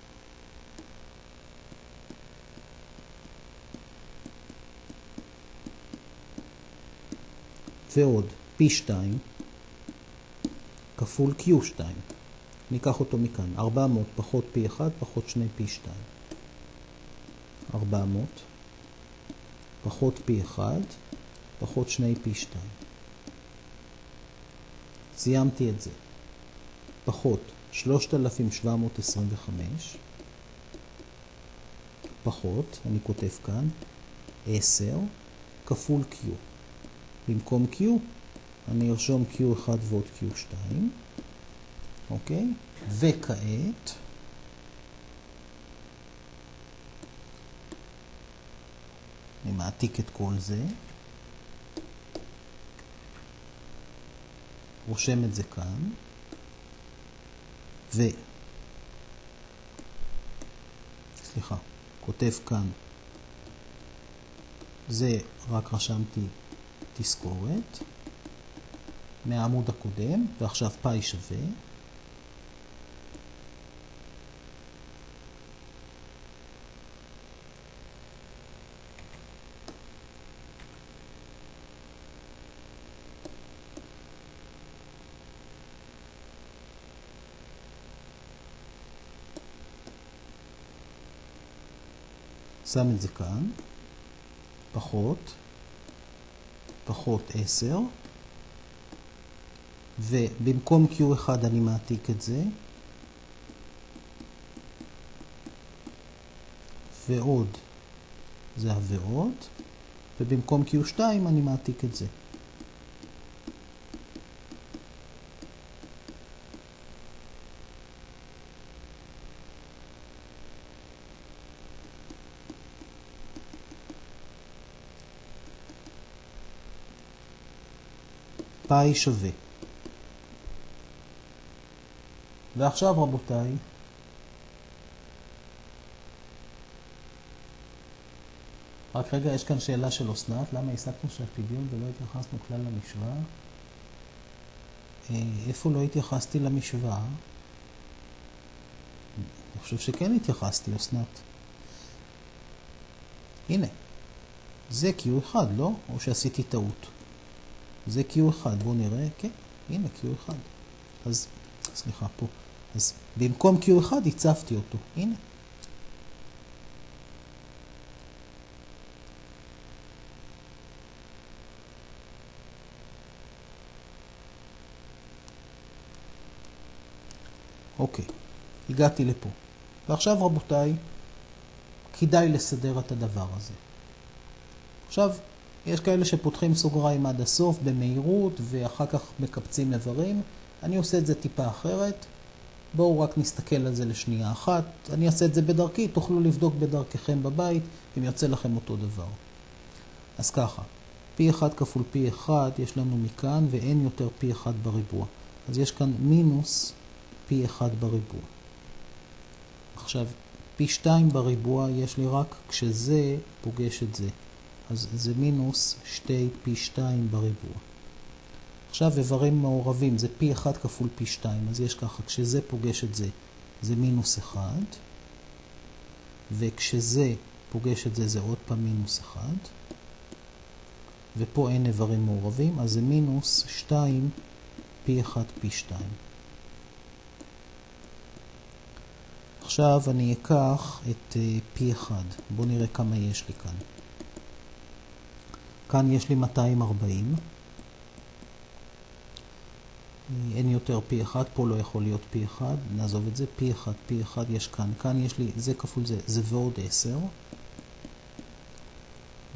ועוד P2 כפול Q2, ניקח אותו מכאן, 400 פחות P1 פחות 2 P2. 400 פחות P1 פחות 2 P2. סיימתי את זה. פחות 3,725, פחות, אני כותב כאן, 10 כפול Q. במקום Q אני ארשום Q1 ועוד Q2, אוקיי? וכעת, אני מעתיק את כל זה. רושם את זה כאן, ו... סליחה, כותב כאן, זה רק רשמתי תזכורת מהעמוד הקודם, ועכשיו פאי שווה. שם את זה כאן, פחות, פחות 10, ובמקום Q1 אני מעתיק את זה, ועוד, זה הוועוד, ובמקום Q2 אני מעתיק את זה. פאי שווה. ועכשיו רבותיי, רק רגע, יש כאן שאלה של אסנת, למה הסקנו שהפדיון ולא התייחסנו כלל למשוואה? אה, איפה לא התייחסתי למשוואה? אני חושב שכן התייחסתי, אסנת. הנה, זה Q1, לא? או שעשיתי טעות? זה Q1, בואו נראה, כן, הנה Q1. אז, סליחה, פה. אז במקום Q1 הצבתי אותו, הנה. אוקיי, הגעתי לפה. ועכשיו רבותיי, כדאי לסדר את הדבר הזה. עכשיו, יש כאלה שפותחים סוגריים עד הסוף במהירות ואחר כך מקבצים איברים. אני עושה את זה טיפה אחרת. בואו רק נסתכל על זה לשנייה אחת. אני אעשה את זה בדרכי, תוכלו לבדוק בדרככם בבית אם יוצא לכם אותו דבר. אז ככה, P1 כפול P1 יש לנו מכאן ואין יותר P1 בריבוע. אז יש כאן מינוס P1 בריבוע. עכשיו, P2 בריבוע יש לי רק כשזה פוגש את זה. אז זה מינוס 2 P2 בריבוע. עכשיו איברים מעורבים, זה P1 כפול P2, אז יש ככה, כשזה פוגש את זה, זה מינוס 1, וכשזה פוגש את זה, זה עוד פעם מינוס 1, ופה אין איברים מעורבים, אז זה מינוס 2 P1 P2. עכשיו אני אקח את P1, בואו נראה כמה יש לי כאן. כאן יש לי 240. אין יותר P1, פה לא יכול להיות P1, נעזוב את זה, P1, P1 יש כאן, כאן יש לי, זה כפול זה, זה ועוד 10.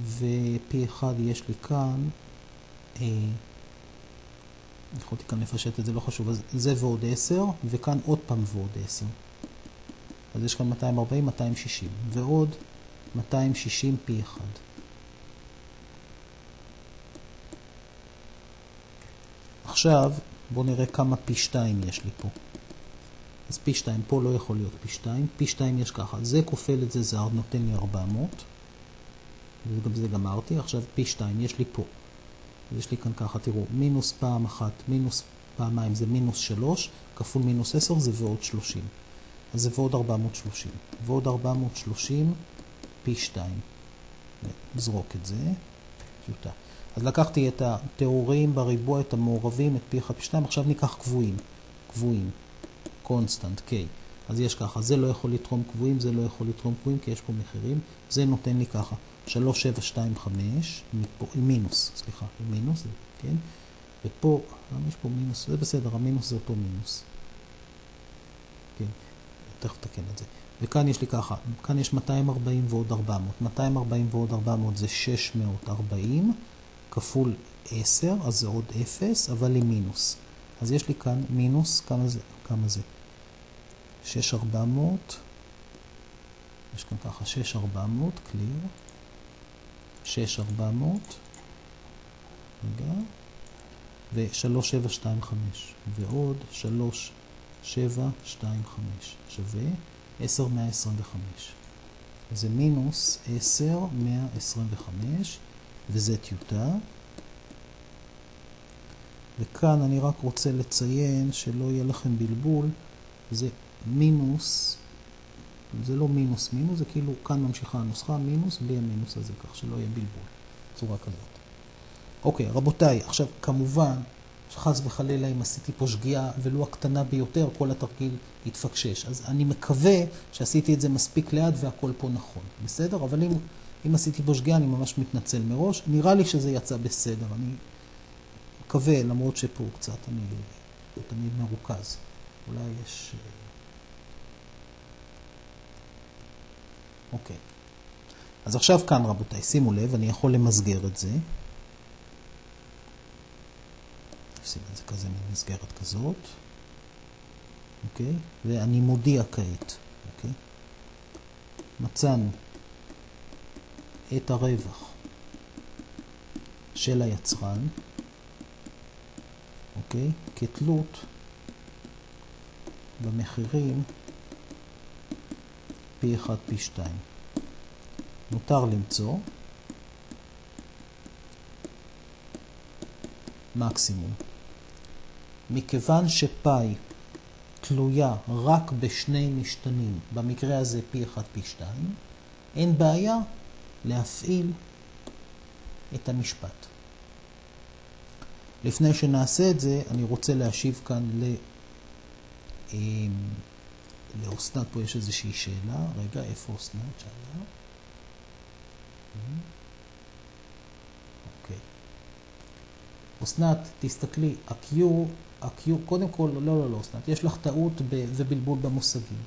ו-P1 יש לי כאן, אה, יכולתי כאן לפשט את זה, לא חשוב, אז זה ועוד 10, וכאן עוד פעם ועוד 10. אז יש כאן 240, 260, ועוד 260 P1. עכשיו בואו נראה כמה פי 2 יש לי פה. אז פי 2 פה לא יכול להיות פי 2, פי 2 יש ככה, זה כופל את זה, זה נותן לי 400, וגם זה גמרתי, עכשיו P2 יש לי פה. יש לי כאן ככה, תראו, מינוס פעם אחת, מינוס פעמיים זה מינוס 3, כפול מינוס 10 זה ועוד 30. אז זה ועוד 430. ועוד 430 P2. נזרוק את זה, טיוטה. אז לקחתי את הטהורים בריבוע, את המעורבים, את P1 P2, עכשיו ניקח קבועים. קבועים. constant, K. אז יש ככה, זה לא יכול לתרום קבועים, זה לא יכול לתרום קבועים, כי יש פה מחירים. זה נותן לי ככה, 3, 7, 2, 5, מפה, מינוס, סליחה, מינוס, כן? ופה, למה יש פה מינוס? זה בסדר, המינוס זה אותו מינוס. כן, תכף תקן את זה. וכאן יש לי ככה, כאן יש 240 ועוד 400. 240 ועוד 400 זה 640. כפול 10, אז זה עוד 0, אבל עם מינוס. אז יש לי כאן מינוס, כמה זה? כמה זה? 6,400, יש כאן ככה 6,400, קליר, 6,400, רגע, ו-3,725, ועוד 3,725, שווה 10,125. זה מינוס 10,125. וזה טיוטה. וכאן אני רק רוצה לציין שלא יהיה לכם בלבול, זה מינוס, זה לא מינוס מינוס, זה כאילו כאן ממשיכה הנוסחה, מינוס בלי המינוס הזה, כך שלא יהיה בלבול, בצורה כזאת. אוקיי, רבותיי, עכשיו כמובן, חס וחלילה אם עשיתי פה שגיאה ולו הקטנה ביותר, כל התרגיל יתפקשש. אז אני מקווה שעשיתי את זה מספיק ליד והכל פה נכון, בסדר? אבל אם... אם עשיתי פה שגיאה אני ממש מתנצל מראש. נראה לי שזה יצא בסדר, אני מקווה, למרות שפה קצת אני תמיד מרוכז. אולי יש... אה, אוקיי. אז עכשיו כאן רבותיי, שימו לב, אני יכול למסגר את זה. נשים את זה כזה ממסגרת כזאת, אוקיי? ואני מודיע כעת, אוקיי? מצאנו את הרווח של היצרן, אוקיי? כתלות במחירים פי 1 פי 2. נותר למצוא מקסימום. מכיוון שפאי תלויה רק בשני משתנים, במקרה הזה פי 1 פי 2, אין בעיה להפעיל את המשפט. לפני שנעשה את זה, אני רוצה להשיב כאן ל... אמ, לאסנת פה יש איזושהי שאלה. רגע, איפה אסנת? שאלה. אוקיי. אסנת, תסתכלי, ה-Q, ה-Q, קודם כל, לא, לא, לא, אסנת, יש לך טעות ובלבול במושגים.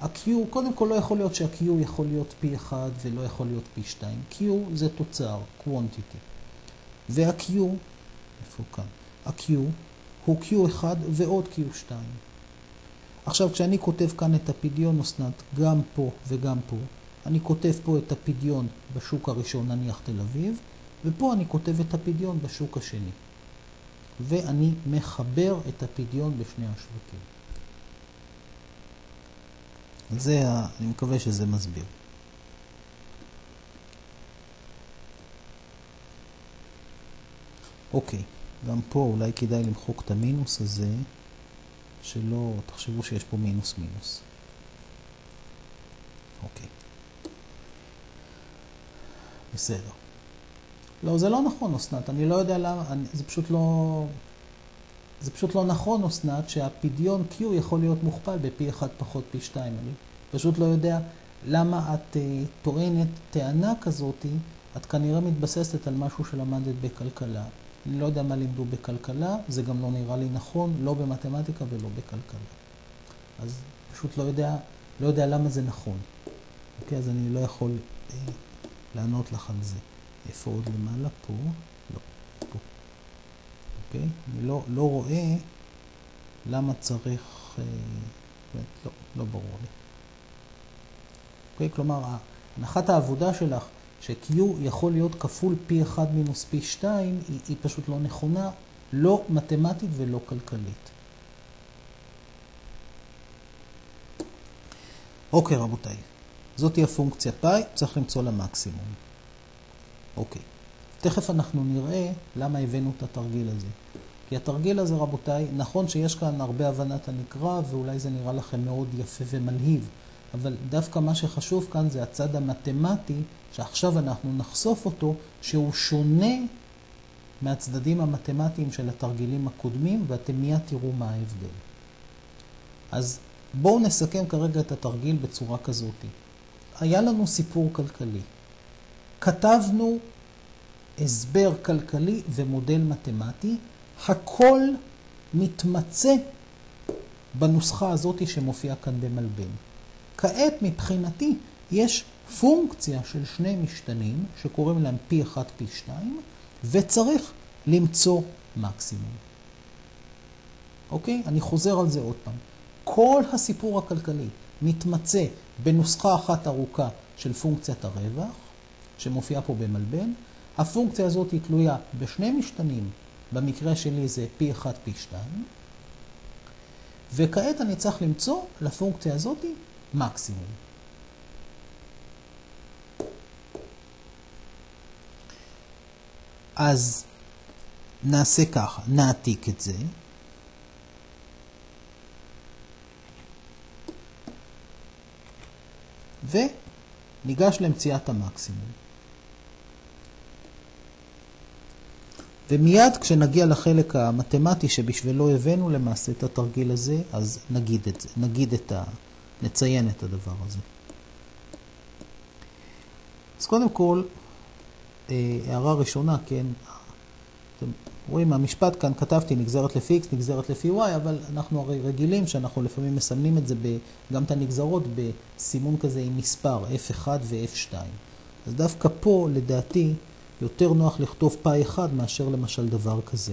ה-Q, קודם כל לא יכול להיות שה-Q יכול להיות פי 1 ולא יכול להיות פי 2. Q זה תוצר, quantity. וה-Q, איפה כאן? ה-Q הוא Q1 ועוד Q2. עכשיו, כשאני כותב כאן את הפדיון, אסנת, גם פה וגם פה, אני כותב פה את הפדיון בשוק הראשון, נניח תל אביב, ופה אני כותב את הפדיון בשוק השני. ואני מחבר את הפדיון בשני השווקים. זה, אני מקווה שזה מסביר. אוקיי, גם פה אולי כדאי למחוק את המינוס הזה. שלא תחשבו שיש פה מינוס מינוס. אוקיי. בסדר. לא, זה לא נכון, אסנת. אני לא יודע למה, אני, זה פשוט לא... זה פשוט לא נכון, אסנת, שהפדיון Q יכול להיות מוכפל בפי 1 פחות פי 2. אני פשוט לא יודע למה את uh, טוענת טענה כזאתי, את כנראה מתבססת על משהו שלמדת בכלכלה. אני לא יודע מה לימדו בכלכלה, זה גם לא נראה לי נכון, לא במתמטיקה ולא בכלכלה. אז פשוט לא יודע, לא יודע למה זה נכון. אוקיי, אז אני לא יכול אה, לענות לך על זה. איפה עוד למעלה? פה. אוקיי? אני לא, לא רואה למה צריך... אה, לא, לא ברור לי. אוקיי? כלומר, הנחת העבודה שלך ש-Q יכול להיות כפול פי 1 מינוס פי 2, היא, היא פשוט לא נכונה, לא מתמטית ולא כלכלית. אוקיי, רבותיי, זאתי הפונקציה פאי, צריך למצוא לה מקסימום. אוקיי, תכף אנחנו נראה למה הבאנו את התרגיל הזה. כי התרגיל הזה, רבותיי, נכון שיש כאן הרבה הבנת הנקרא, ואולי זה נראה לכם מאוד יפה ומלהיב, אבל דווקא מה שחשוב כאן זה הצד המתמטי, שעכשיו אנחנו נחשוף אותו, שהוא שונה מהצדדים המתמטיים של התרגילים הקודמים, ואתם מיד תראו מה ההבדל. אז בואו נסכם כרגע את התרגיל בצורה כזאת. היה לנו סיפור כלכלי. כתבנו הסבר כלכלי ומודל מתמטי, הכל מתמצא בנוסחה הזאת שמופיעה כאן במלבן. כעת מבחינתי יש פונקציה של שני משתנים שקוראים להם פי 1 פי 2 וצריך למצוא מקסימום. אוקיי? אני חוזר על זה עוד פעם. כל הסיפור הכלכלי מתמצא בנוסחה אחת ארוכה של פונקציית הרווח, שמופיעה פה במלבן. הפונקציה הזאת היא תלויה בשני משתנים, במקרה שלי זה פי 1 פי 2, וכעת אני צריך למצוא לפונקציה הזאת מקסימום. אז נעשה ככה, נעתיק את זה. וניגש למציאת המקסימום. ומיד כשנגיע לחלק המתמטי שבשבילו הבאנו למעשה את התרגיל הזה, אז נגיד את זה, נגיד את ה... נציין את הדבר הזה. אז קודם כל, אה, הערה ראשונה, כן, אתם רואים, המשפט כאן כתבתי נגזרת לפי x, נגזרת לפי y, אבל אנחנו הרי רגילים שאנחנו לפעמים מסמנים את זה, ב, גם את הנגזרות, בסימון כזה עם מספר f1 ו-f2. אז דווקא פה, לדעתי, יותר נוח לכתוב פאי אחד מאשר למשל דבר כזה.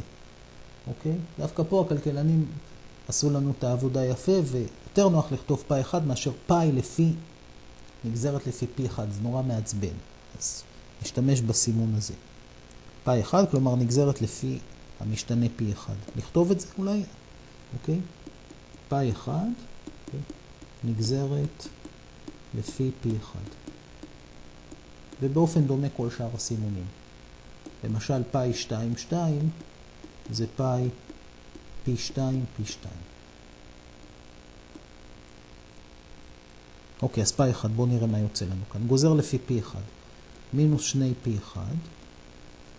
אוקיי? דווקא פה הכלכלנים עשו לנו את העבודה יפה, ויותר נוח לכתוב פאי אחד מאשר פאי לפי, נגזרת לפי פי אחד, זה נורא מעצבן. אז נשתמש בסימון הזה. פאי אחד, כלומר נגזרת לפי המשתנה פי אחד. לכתוב את זה אולי? אוקיי? פאי אחד, אוקיי? נגזרת לפי פי אחד. ובאופן דומה כל שאר הסימונים. למשל פאי 2, 2 זה פאי פי 2, פי 2. אוקיי, אז פאי 1, בואו נראה מה יוצא לנו כאן. גוזר לפי פי 1. מינוס 2 פי 1,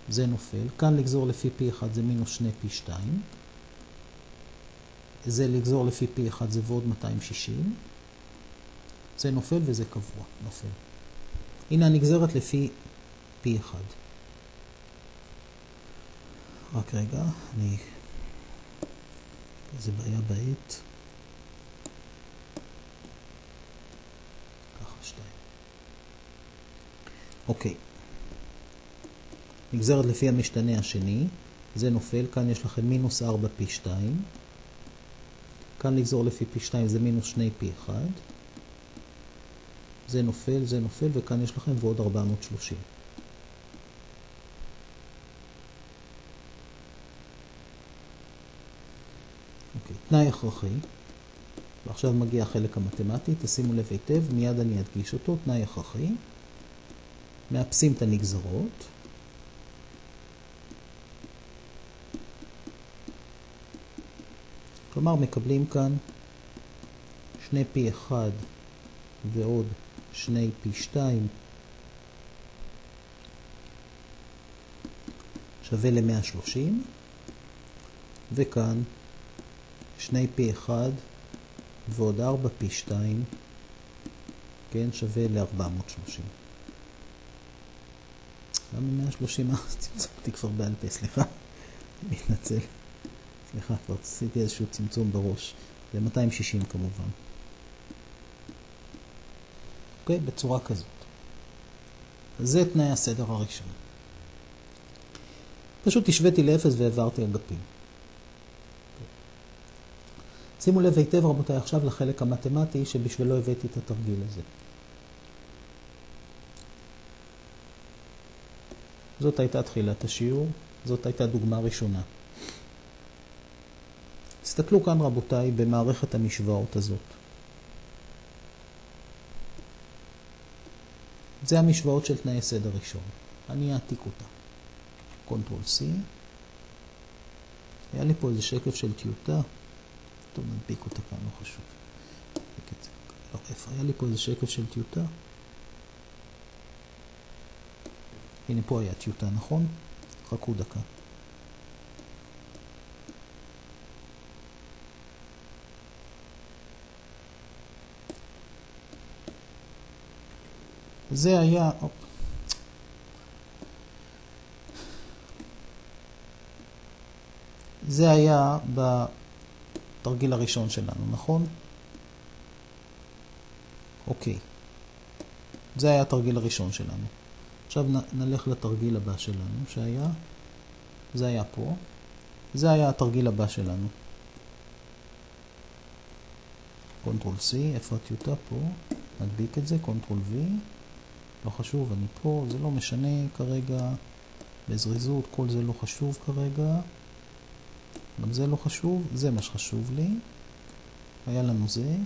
זה נופל. כאן לגזור לפי פי 1 זה מינוס 2 פי 2. זה לגזור לפי פי 1 זה ועוד 260. זה נופל וזה קבוע, נופל. הנה הנגזרת לפי פי 1. רק רגע, אני... איזה בעיה בעט. ככה שתיים. אוקיי. נגזרת לפי המשתנה השני, זה נופל, כאן יש לכם מינוס 4 פי 2. כאן לגזור לפי פי 2 זה מינוס 2 פי 1. זה נופל, זה נופל, וכאן יש לכם ועוד 430. אוקיי, תנאי הכרחי, ועכשיו מגיע החלק המתמטי, תשימו לב היטב, מיד אני אדגיש אותו, תנאי הכרחי, מאפסים את הנגזרות, כלומר מקבלים כאן 2 פי 1 ועוד 2 פי 2 שווה ל-130 וכאן 2 פי 1 ועוד 4 פי 2 כן, שווה ל-430. למה 130? אה, צמצמתי כבר בעל פה, סליחה. מתנצל. סליחה, כבר עשיתי איזשהו צמצום בראש. זה 260 כמובן. אוקיי? בצורה כזאת. זה תנאי הסדר הראשון. פשוט השוויתי לאפס והעברתי אגפים. שימו לב היטב רבותיי עכשיו לחלק המתמטי שבשבילו הבאתי את התרגיל הזה. זאת הייתה תחילת השיעור, זאת הייתה דוגמה ראשונה. תסתכלו כאן רבותיי במערכת המשוואות הזאת. זה המשוואות של תנאי סדר ראשון. אני אעתיק אותה. control C. היה לי פה איזה שקף של טיוטה. טוב, נדביק אותה כאן, לא חשוב. לא, איפה? היה לי פה איזה שקף של טיוטה. הנה פה היה טיוטה, נכון? חכו דקה. זה היה... זה היה בתרגיל הראשון שלנו, נכון? אוקיי. זה היה התרגיל הראשון שלנו. עכשיו נלך לתרגיל הבא שלנו, שהיה, זה היה פה. זה היה התרגיל הבא שלנו. control C, איפה הטיוטה? פה. נדביק את זה, control V. לא חשוב, אני פה, זה לא משנה כרגע, בזריזות, כל זה לא חשוב כרגע. גם זה לא חשוב, זה מה שחשוב לי. היה לנו זה.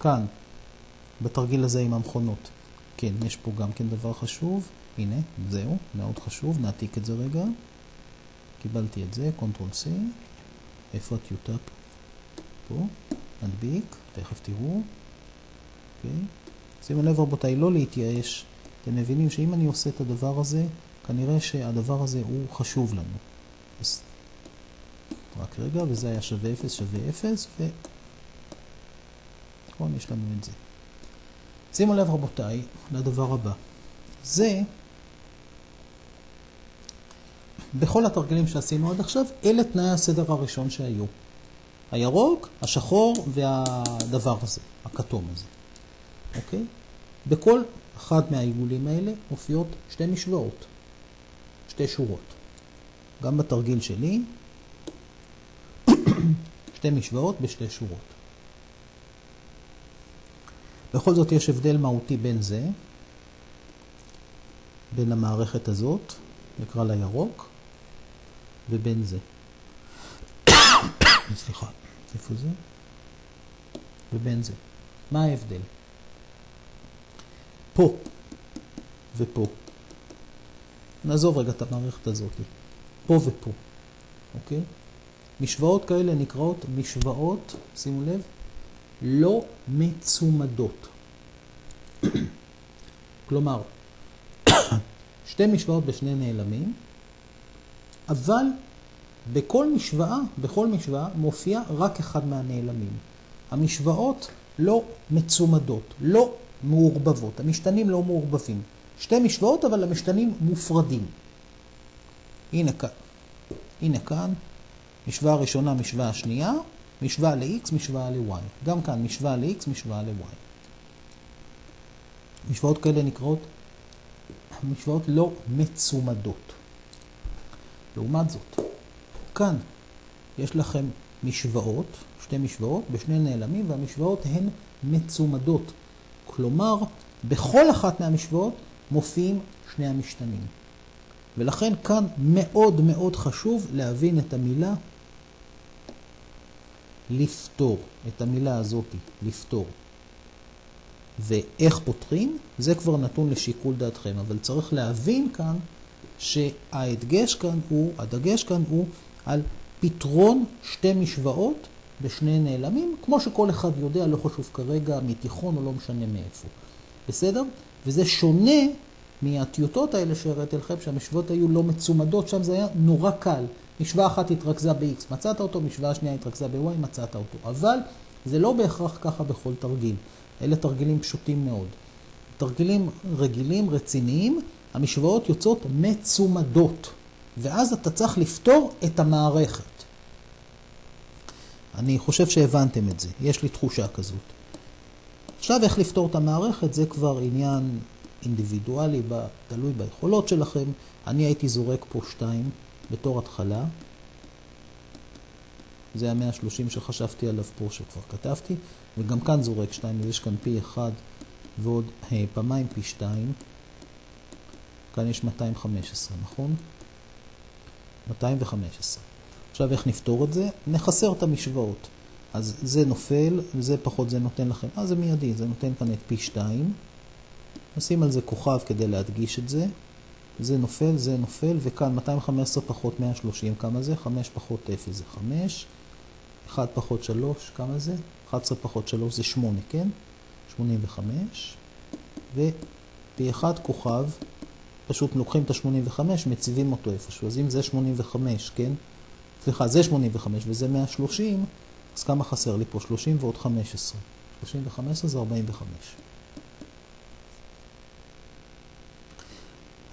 כאן, בתרגיל הזה עם המכונות, כן, יש פה גם כן דבר חשוב. הנה, זהו, מאוד חשוב, נעתיק את זה רגע. קיבלתי את זה, control C. איפה הטיוטה פה? פה, נדביק, תכף תראו. אוקיי. שימו לב רבותיי, לא להתייאש. אתם מבינים שאם אני עושה את הדבר הזה, כנראה שהדבר הזה הוא חשוב לנו. אז רק רגע, וזה היה שווה 0, שווה 0, ו... נכון, יש לנו את זה. שימו לב רבותיי לדבר הבא. זה, בכל התרגילים שעשינו עד עכשיו, אלה תנאי הסדר הראשון שהיו. הירוק, השחור והדבר הזה, הכתום הזה. אוקיי? בכל אחד מהעיגולים האלה מופיעות שתי משוואות, שתי שורות. גם בתרגיל שלי, שתי משוואות בשתי שורות. בכל זאת יש הבדל מהותי בין זה, בין המערכת הזאת, נקרא לה ירוק, ובין זה. סליחה, איפה זה? ובין זה. מה ההבדל? פה ופה. נעזוב רגע את המערכת הזאת. פה ופה, אוקיי? משוואות כאלה נקראות משוואות, שימו לב, לא מצומדות. כלומר, שתי משוואות בשני נעלמים, אבל בכל משוואה, בכל משוואה מופיע רק אחד מהנעלמים. המשוואות לא מצומדות, לא מעורבבות, המשתנים לא מעורבבים. שתי משוואות, אבל המשתנים מופרדים. הנה כאן, הנה כאן, משוואה ראשונה, משוואה שנייה, משוואה ל-x, משוואה ל-y. גם כאן משוואה ל-x, משוואה ל-y. משוואות כאלה נקראות משוואות לא מצומדות. לעומת זאת, כאן יש לכם משוואות, שתי משוואות, בשני נעלמים, והמשוואות הן מצומדות. כלומר, בכל אחת מהמשוואות מופיעים שני המשתנים. ולכן כאן מאוד מאוד חשוב להבין את המילה לפתור, את המילה הזאת, לפתור. ואיך פותרים, זה כבר נתון לשיקול דעתכם, אבל צריך להבין כאן שההדגש כאן הוא, הדגש כאן הוא על פתרון שתי משוואות בשני נעלמים, כמו שכל אחד יודע, לא חשוב כרגע מתיכון או לא משנה מאיפה. בסדר? וזה שונה מהטיוטות האלה שהראיתי לכם, שהמשוואות היו לא מצומדות, שם זה היה נורא קל. משוואה אחת התרכזה ב-x, מצאת אותו, משוואה שנייה התרכזה ב-y, מצאת אותו. אבל זה לא בהכרח ככה בכל תרגיל. אלה תרגילים פשוטים מאוד. תרגילים רגילים, רציניים, המשוואות יוצאות מצומדות, ואז אתה צריך לפתור את המערכת. אני חושב שהבנתם את זה, יש לי תחושה כזאת. עכשיו איך לפתור את המערכת זה כבר עניין אינדיבידואלי, תלוי ביכולות שלכם. אני הייתי זורק פה 2 בתור התחלה. זה ה-130 שחשבתי עליו פה שכבר כתבתי, וגם כאן זורק 2, אז יש כאן פי 1 ועוד hey, פעמיים פי 2. כאן יש 215, נכון? 215. עכשיו איך נפתור את זה? נחסר את המשוואות. אז זה נופל, וזה פחות זה נותן לכם. אה, זה מיידי, זה נותן כאן את פי 2. נשים על זה כוכב כדי להדגיש את זה. זה נופל, זה נופל, וכאן 215 פחות 130, כמה זה? 5 פחות 0 זה 5. 1 פחות 3, כמה זה? 11 פחות 3 זה 8, כן? 85. ופי 1 כוכב, פשוט לוקחים את ה-85, מציבים אותו איפשהו. אז אם זה 85, כן? סליחה, זה 85 וזה 130, אז כמה חסר לי פה? 30 ועוד 15. 30 ו-15 זה 45.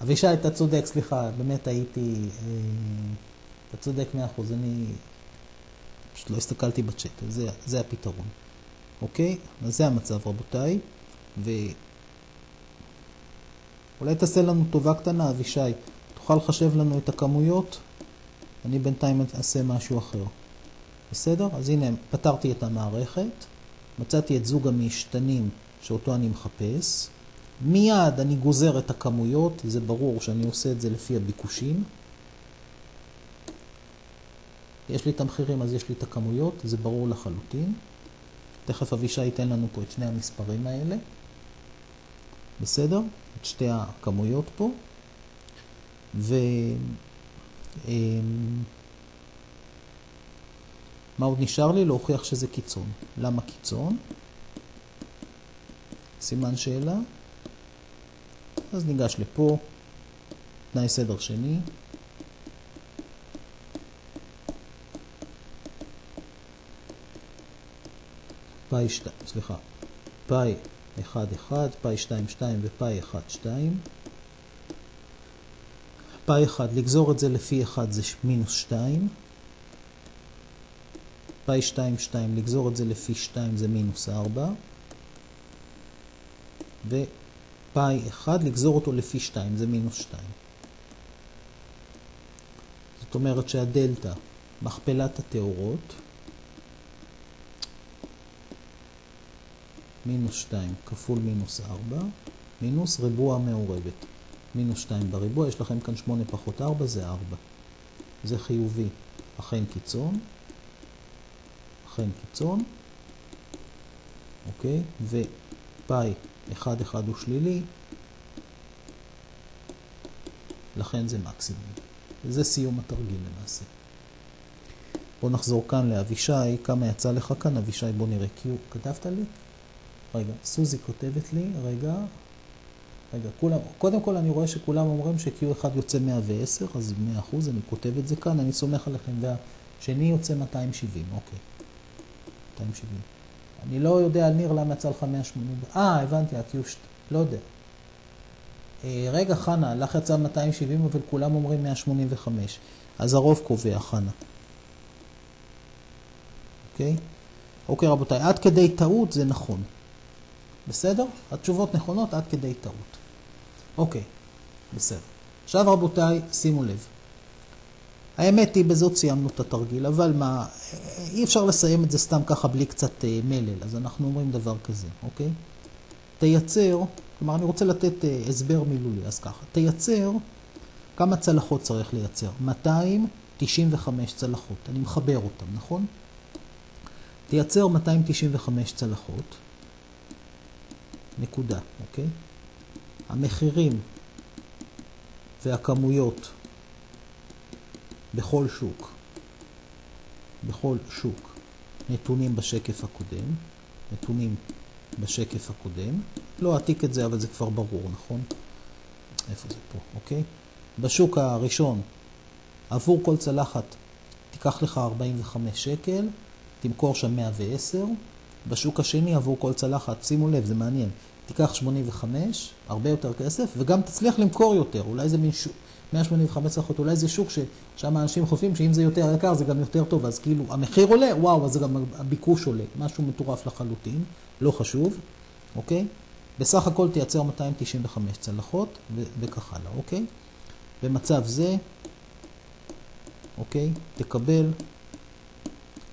אבישי, אתה צודק, סליחה, באמת הייתי... אה, אתה צודק 100%, אני פשוט לא הסתכלתי בצ'אט, זה, זה הפתרון. אוקיי? אז זה המצב, רבותיי. ואולי תעשה לנו טובה קטנה, אבישי. תוכל לחשב לנו את הכמויות? אני בינתיים אעשה משהו אחר. בסדר? אז הנה, פתרתי את המערכת, מצאתי את זוג המשתנים שאותו אני מחפש. מיד אני גוזר את הכמויות, זה ברור שאני עושה את זה לפי הביקושים. יש לי את המחירים, אז יש לי את הכמויות, זה ברור לחלוטין. תכף אבישי ייתן לנו פה את שני המספרים האלה. בסדר? את שתי הכמויות פה. ו... אמ, מה עוד נשאר לי? להוכיח שזה קיצון. למה קיצון? סימן שאלה. אז ניגש לפה, תנאי סדר שני. פאי 2, סליחה, פאי 1, 1, פאי 2, 2 ופאי 1, 2. פאי 1, לגזור את זה לפי 1 זה מינוס 2. פאי 2, 2, לגזור את זה לפי 2 זה מינוס 4. פאי 1, לגזור אותו לפי 2, זה מינוס 2. זאת אומרת שהדלתא, מכפלת הטהורות, מינוס 2 כפול מינוס 4, מינוס ריבוע מעורבת. מינוס 2 בריבוע, יש לכם כאן 8 פחות 4, זה 4. זה חיובי, אכן קיצון, אכן קיצון, אוקיי? ופאי 1, 1 הוא שלילי, לכן זה מקסימום. וזה סיום התרגיל למעשה. בואו נחזור כאן לאבישי, כמה יצא לך כאן, אבישי בוא נראה, Q, כתבת לי? רגע, סוזי כותבת לי, רגע, רגע, כולם, קודם כל אני רואה שכולם אומרים ש-Q1 יוצא 110, אז 100%, אני כותב את זה כאן, אני סומך עליכם, והשני יוצא 270, אוקיי. 270. אני לא יודע ניר למה יצא לך 180, אה, הבנתי, ה-Q2, לא יודע. אה, רגע, חנה, לך יצא 270, אבל כולם אומרים 185. אז הרוב קובע, חנה. אוקיי? אוקיי, רבותיי, עד כדי טעות זה נכון. בסדר? התשובות נכונות עד כדי טעות. אוקיי, בסדר. עכשיו רבותיי, שימו לב. האמת היא, בזאת סיימנו את התרגיל, אבל מה, אי אפשר לסיים את זה סתם ככה בלי קצת אה, מלל, אז אנחנו אומרים דבר כזה, אוקיי? תייצר, כלומר אני רוצה לתת אה, הסבר מילולי, אז ככה, תייצר, כמה צלחות צריך לייצר? 295 צלחות, אני מחבר אותן, נכון? תייצר 295 צלחות. נקודה, אוקיי? המחירים והכמויות בכל שוק, בכל שוק, נתונים בשקף הקודם, נתונים בשקף הקודם. לא אעתיק את זה, אבל זה כבר ברור, נכון? איפה זה פה, אוקיי? בשוק הראשון, עבור כל צלחת תיקח לך 45 שקל, תמכור שם 110. בשוק השני עבור כל צלחת, שימו לב, זה מעניין, תיקח 85, הרבה יותר כסף, וגם תצליח למכור יותר. אולי זה מין שוק, 185 צלחות, אולי זה שוק ששם אנשים חושבים שאם זה יותר יקר זה גם יותר טוב, אז כאילו המחיר עולה, וואו, אז גם הביקוש עולה. משהו מטורף לחלוטין, לא חשוב, אוקיי? בסך הכל תייצר 295 צלחות וכך הלאה, אוקיי? במצב זה, אוקיי, תקבל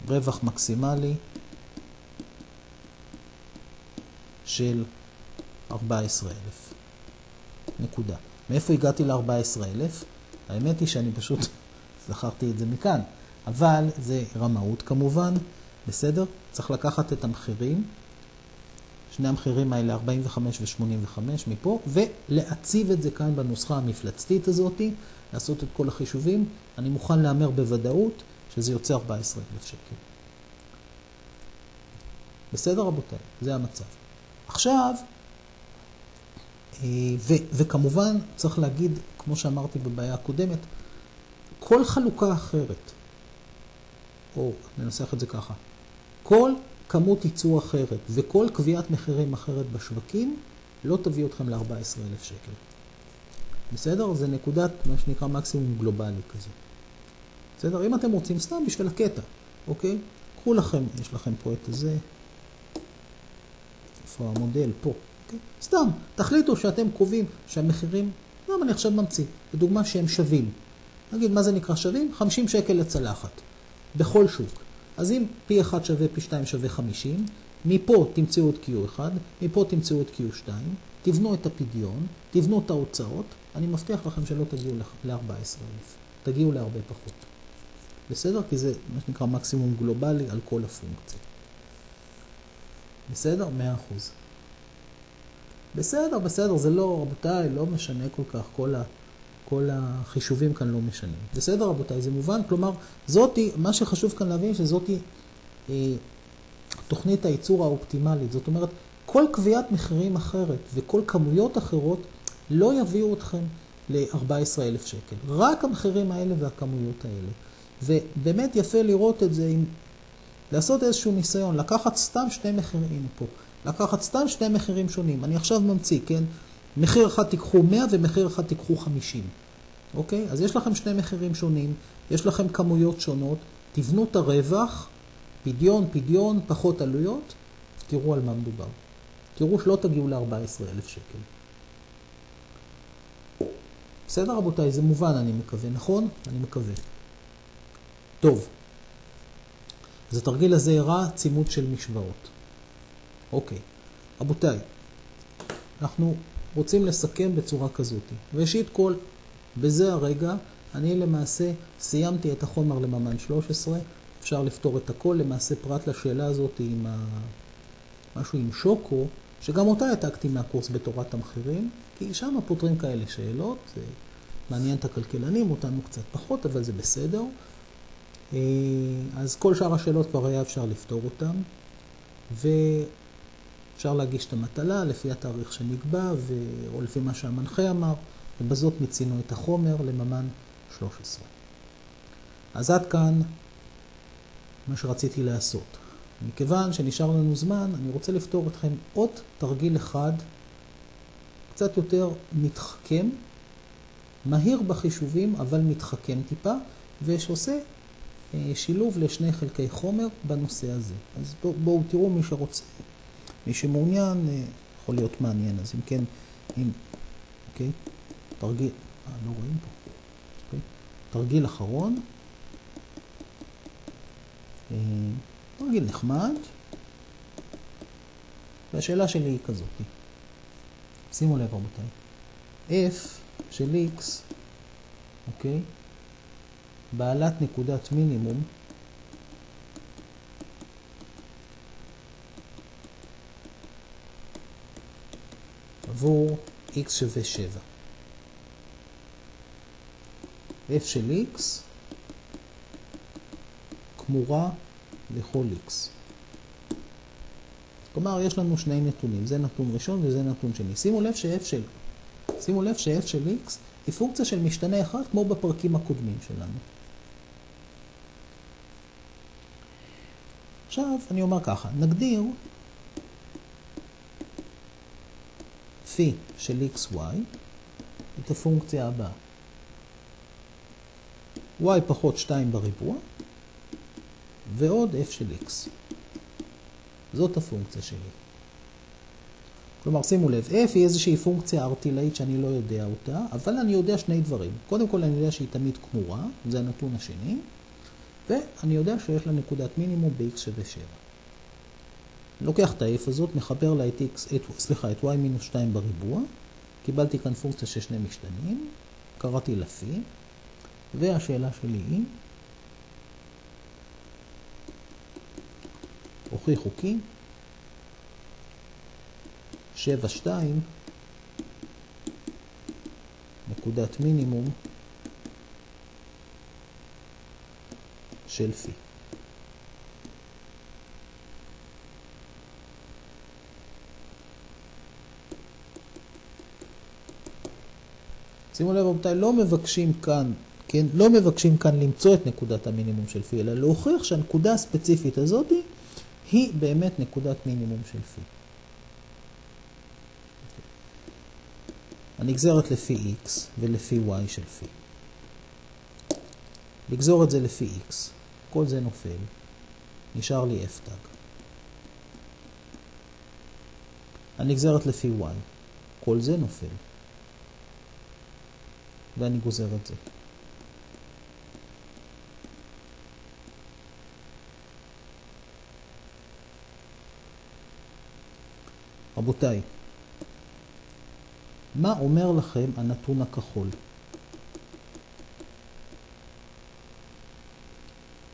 רווח מקסימלי של 14,000. נקודה. מאיפה הגעתי ל-14,000? האמת היא שאני פשוט זכרתי את זה מכאן, אבל זה רמאות כמובן, בסדר? צריך לקחת את המחירים, שני המחירים האלה 45 ו-85 מפה, ולהציב את זה כאן בנוסחה המפלצתית הזאת, לעשות את כל החישובים. אני מוכן להמר בוודאות שזה יוצא 14,000 שקל. בסדר רבותיי? זה המצב. עכשיו, וכמובן צריך להגיד, כמו שאמרתי בבעיה הקודמת, כל חלוקה אחרת, או ננסח את זה ככה, כל כמות ייצור אחרת וכל קביעת מחירים אחרת בשווקים לא תביא אתכם ל-14,000 שקל. בסדר? זה נקודת מה שנקרא מקסימום גלובלי כזה. בסדר? אם אתם רוצים סתם בשביל הקטע, אוקיי? קחו לכם, יש לכם פה את זה. איפה המודל? פה. סתם, תחליטו שאתם קובעים שהמחירים, למה אני עכשיו ממציא? לדוגמה שהם שווים. נגיד, מה זה נקרא שווים? 50 שקל לצלחת. בכל שוק. אז אם פי 1 שווה פי 2 שווה 50, מפה תמצאו את Q1, מפה תמצאו את Q2, תבנו את הפדיון, תבנו את ההוצאות, אני מבטיח לכם שלא תגיעו ל-14,000, תגיעו להרבה פחות. בסדר? כי זה מה שנקרא מקסימום גלובלי על כל הפונקציה. בסדר? 100%. בסדר, בסדר, זה לא, רבותיי, לא משנה כל כך, כל, ה, כל החישובים כאן לא משנים. בסדר, רבותיי, זה מובן? כלומר, זאתי, מה שחשוב כאן להבין שזאתי אה, תוכנית הייצור האופטימלית. זאת אומרת, כל קביעת מחירים אחרת וכל כמויות אחרות לא יביאו אתכם ל-14,000 שקל. רק המחירים האלה והכמויות האלה. ובאמת יפה לראות את זה עם... לעשות איזשהו ניסיון, לקחת סתם שני מחירים פה, לקחת סתם שני מחירים שונים. אני עכשיו ממציא, כן? מחיר אחד תיקחו 100 ומחיר אחד תיקחו 50. אוקיי? אז יש לכם שני מחירים שונים, יש לכם כמויות שונות, תבנו את הרווח, פדיון, פדיון, פחות עלויות, תראו על מה מדובר. תראו שלא תגיעו ל-14,000 שקל. בסדר רבותיי, זה מובן אני מקווה, נכון? אני מקווה. טוב, אז התרגיל הזה הראה צימוד של משוואות. אוקיי, רבותיי, אנחנו רוצים לסכם בצורה כזאת. ראשית כל, בזה הרגע אני למעשה סיימתי את החומר לממן 13, אפשר לפתור את הכל, למעשה פרט לשאלה הזאת עם ה... משהו עם שוקו, שגם אותה העתקתי מהקורס בתורת המחירים, כי שם פותרים כאלה שאלות, זה מעניין את הכלכלנים, אותנו קצת פחות, אבל זה בסדר. אה, אז כל שאר השאלות כבר היה אפשר לפתור אותן, ואפשר להגיש את המטלה לפי התאריך שנקבע, ו... או לפי מה שהמנחה אמר, ובזאת מיצינו את החומר לממן 13. אז עד כאן מה שרציתי לעשות. מכיוון שנשאר לנו זמן, אני רוצה לפתור אתכם עוד תרגיל אחד, קצת יותר מתחכם, מהיר בחישובים, אבל מתחכם טיפה, ושעושה אה, שילוב לשני חלקי חומר בנושא הזה. אז בואו בוא, תראו מי שרוצה, מי שמעוניין, אה, יכול להיות מעניין. אז אם כן, אם, אוקיי, תרגיל, אה, לא רואים פה, אוקיי, תרגיל אחרון. אה, תרגיל נחמד. והשאלה שלי היא כזאת. שימו לב רבותיי. f של x, אוקיי? בעלת נקודת מינימום עבור x שווה 7. f של x כמורה לכל x. כלומר, יש לנו שני נתונים, זה נתון ראשון וזה נתון שני. שימו לב ש-f של, שימו לב ש-f של x היא פונקציה של משתנה אחד כמו בפרקים הקודמים שלנו. עכשיו, אני אומר ככה, נגדיר פי של xy את הפונקציה הבאה. y פחות 2 בריבוע ועוד f של x. זאת הפונקציה שלי. כלומר, שימו לב, f היא איזושהי פונקציה ארטילאית שאני לא יודע אותה, אבל אני יודע שני דברים. קודם כל, אני יודע שהיא תמיד כמורה, זה הנתון השני, ואני יודע שיש לה נקודת מינימום ב-x שווה 7. לוקח את ה-f הזאת, מחבר לה את x, את, סליחה, את y מינוס 2 בריבוע, קיבלתי כאן פונקציה של שני משתנים, קראתי לפי, והשאלה שלי היא, הוכיחו כי 7, 2 נקודת מינימום של פי. שימו לב רבותיי, לא מבקשים כאן, כן, לא מבקשים כאן למצוא את נקודת המינימום של פי, אלא להוכיח שהנקודה הספציפית הזאת היא באמת נקודת מינימום של פי. הנגזרת לפי x ולפי y של פי. לגזור את זה לפי x, כל זה נופל, נשאר לי f תג. הנגזרת לפי y, כל זה נופל. ואני גוזר את זה. רבותיי, מה אומר לכם הנתון הכחול?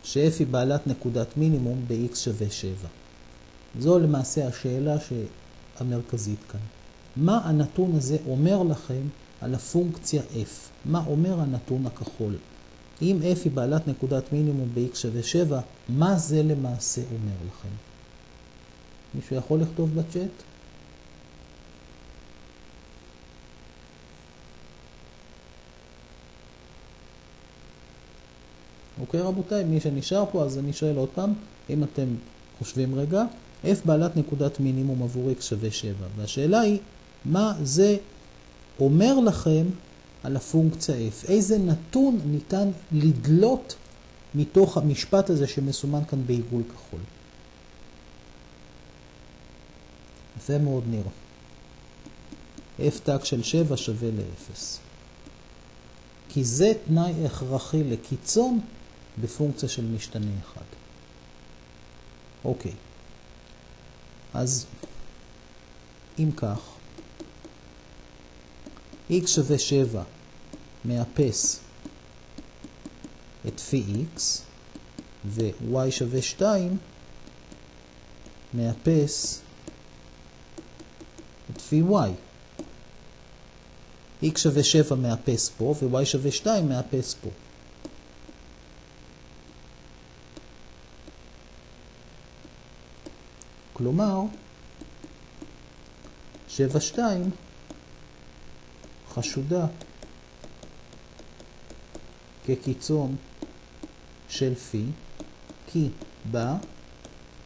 ש-f היא בעלת נקודת מינימום ב-x שווה 7. זו למעשה השאלה המרכזית כאן. מה הנתון הזה אומר לכם על הפונקציה f? מה אומר הנתון הכחול? אם f היא בעלת נקודת מינימום ב-x שווה 7, מה זה למעשה אומר לכם? מישהו יכול לכתוב בצ'אט? אוקיי רבותיי, מי שנשאר פה, אז אני שואל עוד פעם, אם אתם חושבים רגע, f בעלת נקודת מינימום עבור x שווה 7. והשאלה היא, מה זה אומר לכם על הפונקציה f? איזה נתון ניתן לדלות מתוך המשפט הזה שמסומן כאן בעיגול כחול? יפה מאוד נראה. f תג של 7 שווה ל-0. כי זה תנאי הכרחי לקיצון בפונקציה של משתנה אחד. אוקיי, אז אם כך, x שווה 7 מאפס את פי x ו-y שווה 2 מאפס את פי y. x שווה 7 מאפס פה ו-y שווה 2 מאפס פה. כלומר, 7-2 חשודה כקיצון של פי, כי בה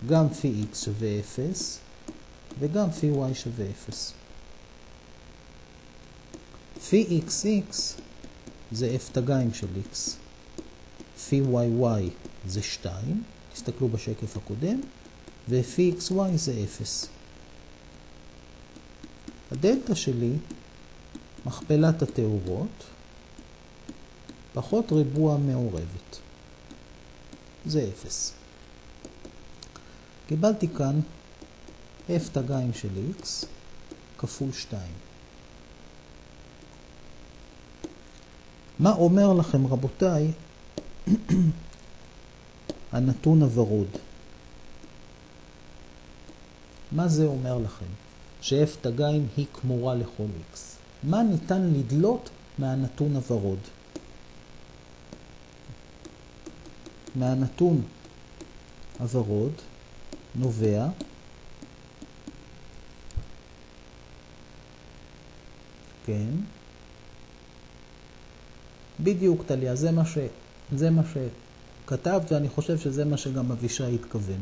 גם פי x שווה 0 וגם פי y שווה 0. פי xx זה f תגיים של x, פי yy זה 2, תסתכלו בשקף הקודם, ופי xy זה 0. הדלתא שלי, מכפלת התאורות, פחות ריבוע מעורבת. זה 0. קיבלתי כאן f תגיים של x כפול 2. מה אומר לכם, רבותיי, הנתון הוורוד? מה זה אומר לכם? ש-f תגיים היא כמורה לכל x. מה ניתן לדלות מהנתון הוורוד? מהנתון הוורוד נובע כן, בדיוק טליה, זה מה, ש... זה מה שכתבת ואני חושב שזה מה שגם אבישי התכוון.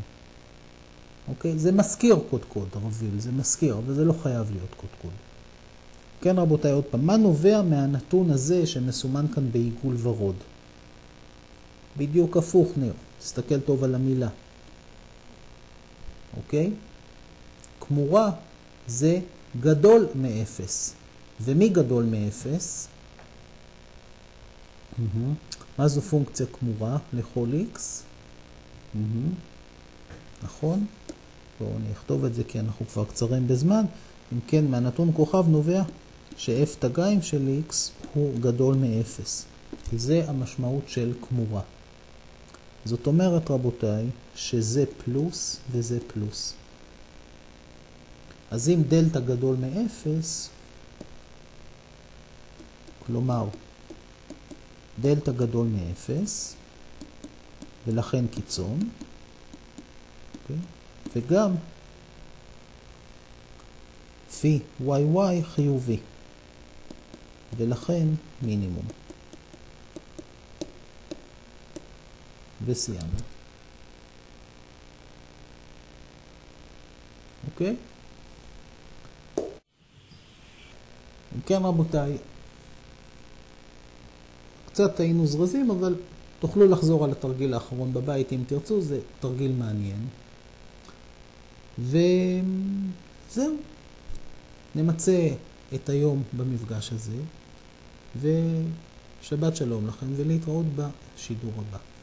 אוקיי? זה מזכיר קודקוד, רביל, זה מזכיר, אבל זה לא חייב להיות קודקוד. כן, רבותיי, עוד פעם, מה נובע מהנתון הזה שמסומן כאן בעיגול ורוד? בדיוק הפוך, ניר. תסתכל טוב על המילה. אוקיי? כמורה זה גדול מ-0. ומי גדול מ-0? מה זו פונקציה כמורה לכל x? נכון? בואו אני אכתוב את זה כי אנחנו כבר קצרים בזמן. אם כן, מהנתון כוכב נובע ש-f תגיים של x הוא גדול מ-0. כי זה המשמעות של כמורה. זאת אומרת, רבותיי, שזה פלוס וזה פלוס. אז אם דלתא גדול מ-0, כלומר, דלתא גדול מ-0, ולכן קיצון, okay? אוקיי? וגם פי yy חיובי, ולכן מינימום. וסיימנו. אוקיי? אם כן רבותיי, קצת היינו זרזים, אבל תוכלו לחזור על התרגיל האחרון בבית אם תרצו, זה תרגיל מעניין. וזהו, נמצה את היום במפגש הזה, ושבת שלום לכם ולהתראות בשידור הבא.